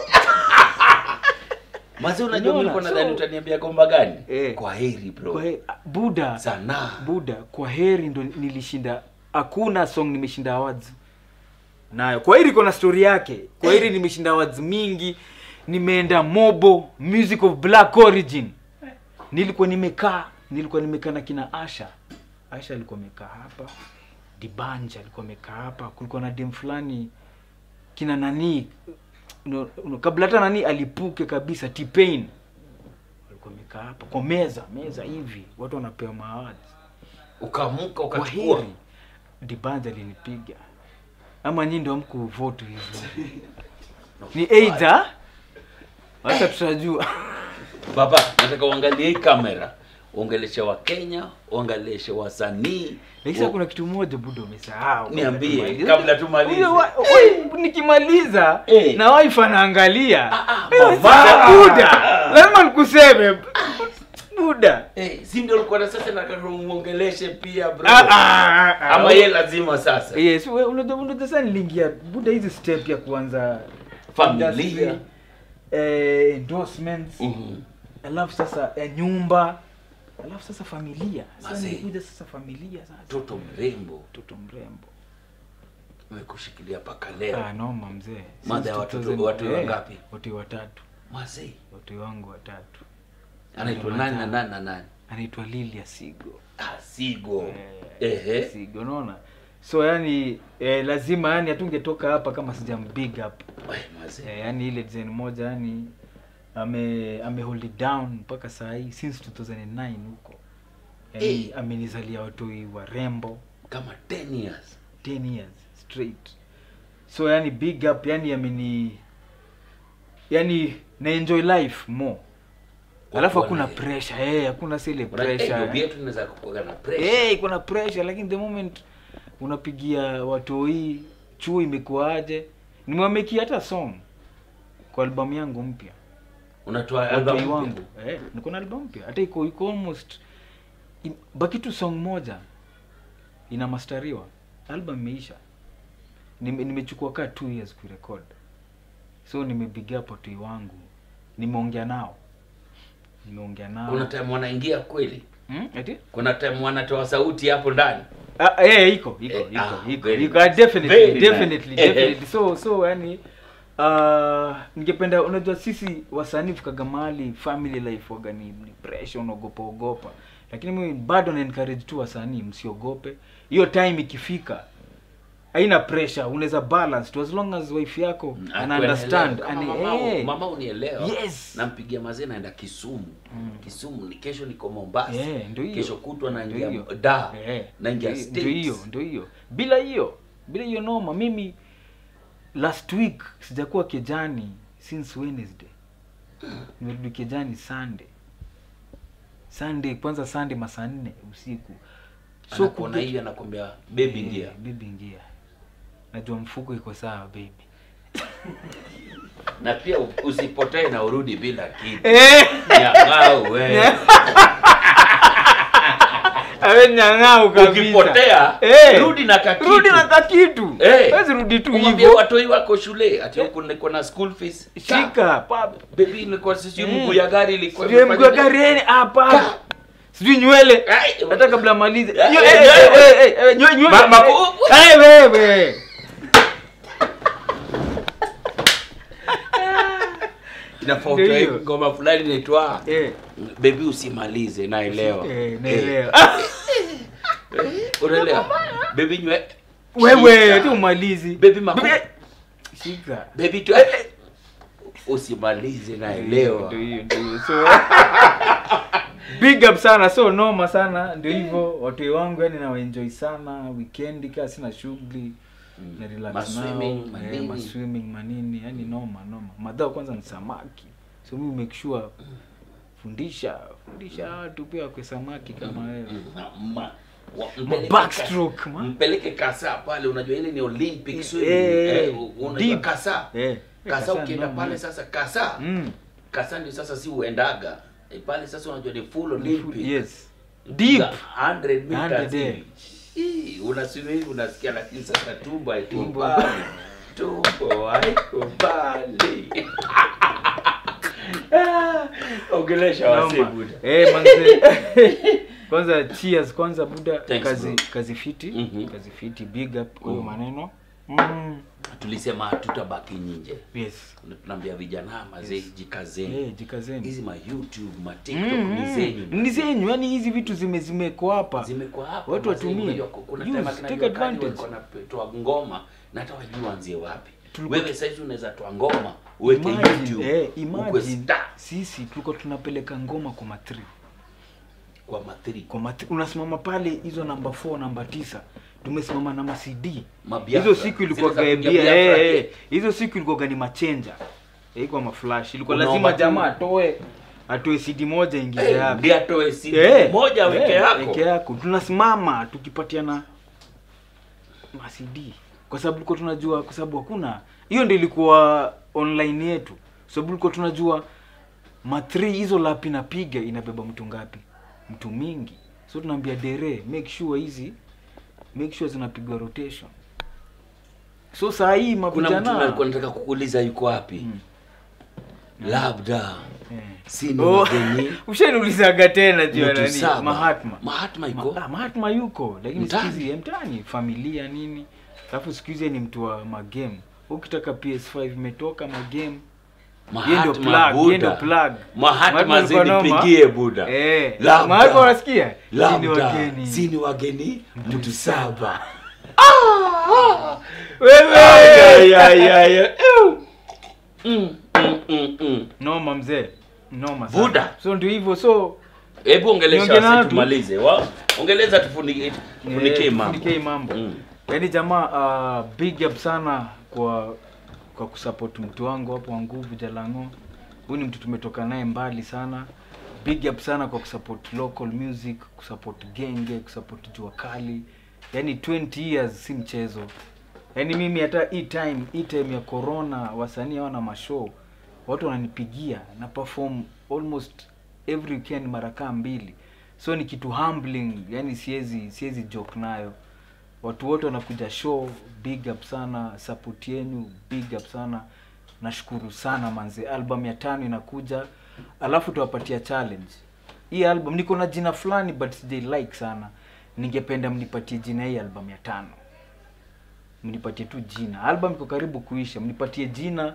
Mazi unajua nilikuwa So- utaniambia gomba gani? Eh. Kwa heri bro. kwa heri, buda Sana. buda kwa heri ndo nilishinda. Hakuna song nimeshinda awards nayo. Kwa hili iko na story yake. Kwa hili nimeshinda awards mingi nimeenda mobo music of black origin. Nilikuwa nimekaa nilikuwa nimekaa na kina asha. Asha alikuwa amekaa hapa dibanja alikuwa amekaa hapa kulikuwa na dem fulani kina nani no, no, kabla hata nani alipuke kabisa T-Pain. Walikuwa wamekaa hapa kwa meza meza hivi watu wanapewa maawards Ukaamka ukachukua. dibanja alinipiga ama nyinyi ndio hamkuvote hivyo ni either hata tutajua Baba, nataka uangalie hii kamera. Uongeleshe wa Kenya, uongeleshe wasanii. lakini kuna kitu moja budo umesahau Niambie, kabla tumalize. Nikimaliza hey. na wife anaangalia ah, mama. buda lazima nikuseme buda Eh, si ndio ulikuwa na sasa nataka umuongeleshe pia bro. Ah, ah, ah, ah. Ama yeye lazima sasa. yes wewe unajua sasa niliingia buda hizi step ya kuanza Familia. eh, endorsements Mhm. alafu sasa eh, nyumba alafu sasa familia sasa nilikuja sasa familia sasa Mtoto mrembo mtoto mrembo umekushikilia paka leo. ah, noma mzee Mother ya watoto- watu eh, wangapi? watu watatu Mazee. watu wangu watatu Anaitwa nani na nani na nani? anaitwa lilia sigo Ah, Sigo. Eh, Ehe. sigo unaona so yani eh, lazima yani hatungetoka hapa kama sijam big up eh, yani ile design moja yani ame ame hold it down mpaka saa hii since 2009 huko yani hey. amenizalia watoi warembo Kama 10 years. 10 years straight so yani big up yani ameni yani na enjoy life more alafu hakuna na pressure eh hakuna sile Kuna eh, pressure yetu inaweza kukuwa na pressure. eh kuna pressure lakini the moment unapigia watoi chuo imekuaje nimewamekia hata song kwa albamu yangu mpya. Unatoa albamu wangu. Eh niko na albamu mpya. Hata iko iko almost baki tu song moja ina masteriwa, album imeisha. Nime- nimechukua kaa 2 years kurecord so nimepigia poti wangu. Nimeongea nao nimeongea nao Kuna time wanaingia kweli. hmm? Eti? Kuna time wanatoa sauti hapo ndani. Ah, eh, iko iko Eh, iko ah, iko iko Ah, definitely Very definitely Eh, eh. definitely so so yani uh, ningependa unajua sisi wasanii fikaga mahali family life waga ni, ni pressure unaogopa ogopa lakini mimi bado na encourage tu wasanii msiogope hiyo time ikifika haina pressure unaweza balance to as long as wife yako ana understand Kama ani mama, eh, mama unielewa. Yes. Nampigia mazee naenda Kisumu. mm. Kisumu ni kesho niko Mombasa. yeah, ndio hiyo. Kesho kutwa naingia da. yeah. Naingia ndio- States. ndio hiyo ndio hiyo bila hiyo bila hiyo noma mimi last week sijakuwa kijani since wednesday nimerudi kijani sunday sunday kwanza sunday masaa nne usiku So kuna hiyo anakwambia baby Eh, ingia. baby ingia najua mfuko iko sawa baby. Na pia usipotee na urudi bila kitu. eh. Nyang'au wewe. awe nyang'au kabisa. Ukipotea Eh, rudi na kakitu. rudi na kakitu. Eh. Wezi rudi tu hivyo. watoi wako shule ati huku niko na school fees. Shika. Pap Baby niko sisi Mm. mguu ya gari ilikuwa sijui mguu ya gari yani hapa sijui nywele. Hata kabla malize Eh, eh, eh, eh, eh, eh, eh, nywele- eh, wewe Inafaa utoe ngoma fulani inaitwa Eh, baby usimalize naelewa. eh, naelewa Eh, Unaelewa? Baby nywe. wewe tu umalizi Baby maku. Shika Baby tu. usimalize naelewa Ndio hiyo, ndio hiyo. So big up sana so noma sana ndio hivyo watu wangu yani nawaenjoy sana weekend kaa sina shughuli Maswimming, manini. eh, maswimming manini. yani noma noma. Madhao kwanza ni samaki. So mimi make sure fundisha fundisha watu pia wakwe samaki kama wewe. Ma- wa- Ma mpeleke backstroke, ma. mpeleke kasa pale unajua ile ni olympic Eh, swimming. unajua kasa. Eh, kasa kasa ukienda pale sasa kasa. Mm. kasa ndio sasa si uendaga. E, pale sasa unajua ni full olympic. yes. Deep. 100 meters 100, hivi. Hii, unaswim hivi unasikia lakini sasa tumbo haikubali tumbo haikubali ogelesha ongelesha wase buda Eh, manze. kwanza cheers kwanza buda Thanks, kazi bro. kazi fiti Mhm. kazi fiti big up kwa hiyo maneno mm. tulisema tutabaki nje. Yes. Tunaambia vijana mazee jikazeni eh jikazeni hizi ma youtube ma tiktok Mm, ni zenyu. Ni zenyu yani hizi vitu zime zimeko hapa. Zimeko hapa Watu watumie. Kuna tema time take advantage. kuna toa ngoma na hata wajui wanzie wapi. Wewe wewe saizi unaweza toa ngoma uweke youtube eh, imagine. Ukwesta. sisi tuko tunapeleka ngoma kwa matri kwa matri kwa matri unasimama pale hizo namba 4 namba 9 tumesimama na masidi hizo siku ilikuwa za kuingia gaibia Biafra eh, eh. hizo siku ilikuwa ni machenja. Ilikuwa maflash ilikuwa lazima jamaa atoe. atoe CD moja ingize Eh, hapo. ndio atoe CD hey, moja weke eh, yako weke yako tunasimama tukipatiana ma CD kwa sababu tulikuwa tunajua kwa sababu hakuna. Hiyo ndio ilikuwa online yetu. Sababu tulikuwa tunajua ma 3 hizo lapi napiga inabeba mtu ngapi? Mtu mingi. So tunaambia dere make sure hizi make sure zinapigwa rotation. So saa hii kuna mtu mavijana alikuwa nataka kukuuliza yuko wapi? Labda. Yeah. Oh, ushaniulizaga tena juu ya nani? mahatma. Mahatma iko Ma, ah, Mahatma yuko. Lakini siku mtani? hizi eh, familia nini? Alafu siku hizi ni mtu wa magame. Ukitaka PS5 imetoka magame mahatma zinipigie buda Eh, Mahatma unasikia? Si wageni. mtu saba Wewe! Ay, ay, ay, ay. Mm, mm, mm, mm. Noma mzee. Noma sana. Buda. So ndio hivyo so hebu ongelesha tumalize ongeleza tufunike tufunikie eh, mambo. Mm. Yaani jamaa uh, big up sana kwa kwa kusupport mtu wangu hapo wa nguvu Jalango. Huyu ni mtu tumetoka naye mbali sana. Big up sana kwa kusupport local music, kusupport genge, kusupport jua kali. Yaani 20 years si mchezo. Yaani mimi hata hii time, hii time ya corona wasanii hawana mashow. Watu wananipigia na perform almost every weekend mara kaa mbili. So ni kitu humbling, yani siwezi siwezi joke nayo watu wote wanakuja show big up sana support yenu big up sana. Nashukuru sana manze album ya tano inakuja. Alafu tuwapatia challenge. Hii album niko na jina fulani but sijai like sana. Ningependa mnipatie jina hii album ya tano. Mnipatie tu jina. Album iko karibu kuisha. Mnipatie jina.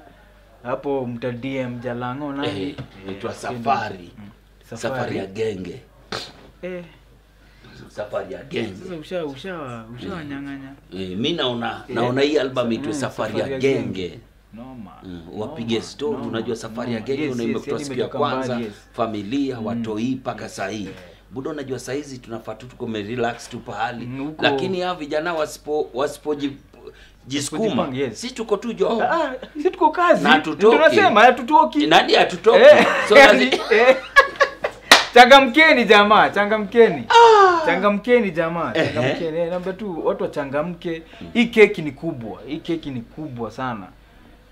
Hapo mta dm jalango nani? Hey, hey, Eh, safari. Mm, safari ya genge. Eh, safari ya genge. Sasa usha usha ushawanyang'anya Eh, mi naona naona hii album itwe mm, safari ya genge. Noma. Mm, wapige noma, story noma, unajua safari ya genge Yes, unaimba yes, siku ya kwanza yes. familia watoi mpaka sahii budo unajua sahizi tunafaa tu tuko relax tu pahali. Mm, lakini hawa vijana wasipo wasipoji jiskuma Wasipojipanga, yes. si tuko tu jo Ah, si tuko kazi. Na hatutoki. tunasema hatutoki. Nani hatutoki? Eh, so lazima eh. Changamkeni jamaa changamkeni changamkeni jamaa changamkeni Eh, naomba tu watu wachangamke hii keki ni kubwa hii keki ni kubwa sana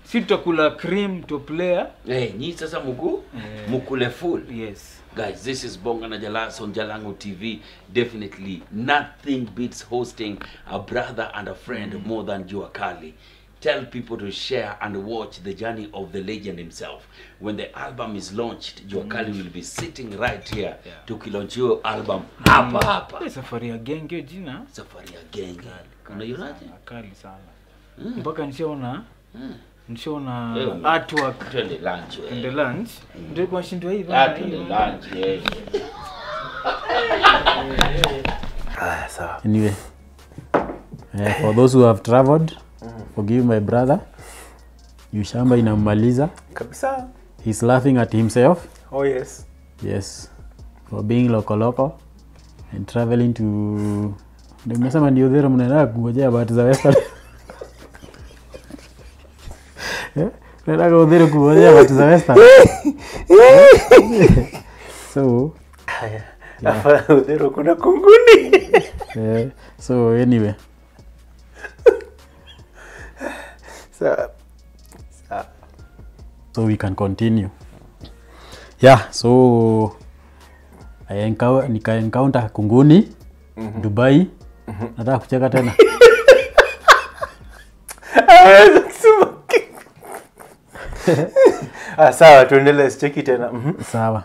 si tutakula cream to player. Eh, nyi sasa muku Eh. mkule full yes Guys, this is Bonga na Jalas on Jalango TV. Definitely nothing beats hosting a brother and a friend mm. more than Jua Kali. Tell people to share and watch the journey of the legend himself. When the album is launched, Jua Kali will be sitting right here Yeah. to kilaunch your album hapa hapa. Eh, safari ya genge hiyo jina Safari ya genge. Unaionaje? kali sana mpaka nishaona nishaona Eh, artwork Twende lunch. eh. the lunch ndio kwa shindo hivi Ah, twende lunch. eh. Anyway, yeah, for those who have traveled, forgive my brother. yushamba shamba inammaliza. Kabisa. He's laughing at himself. Oh yes. Yes. For being lokoloko and traveling to ndio mnasema ndio dhero mnaendaa kungojea bahati za western. Eh, mnaendaga udhero kungojea bahati za western. So haya. Hapa udhero kuna kunguni. Eh, so anyway so we can continue. Yeah so I mm nika encounter kunguni dubai. Nataka kucheka tena. Ah, sawa tuendele sicheki tena. Mhm. sawa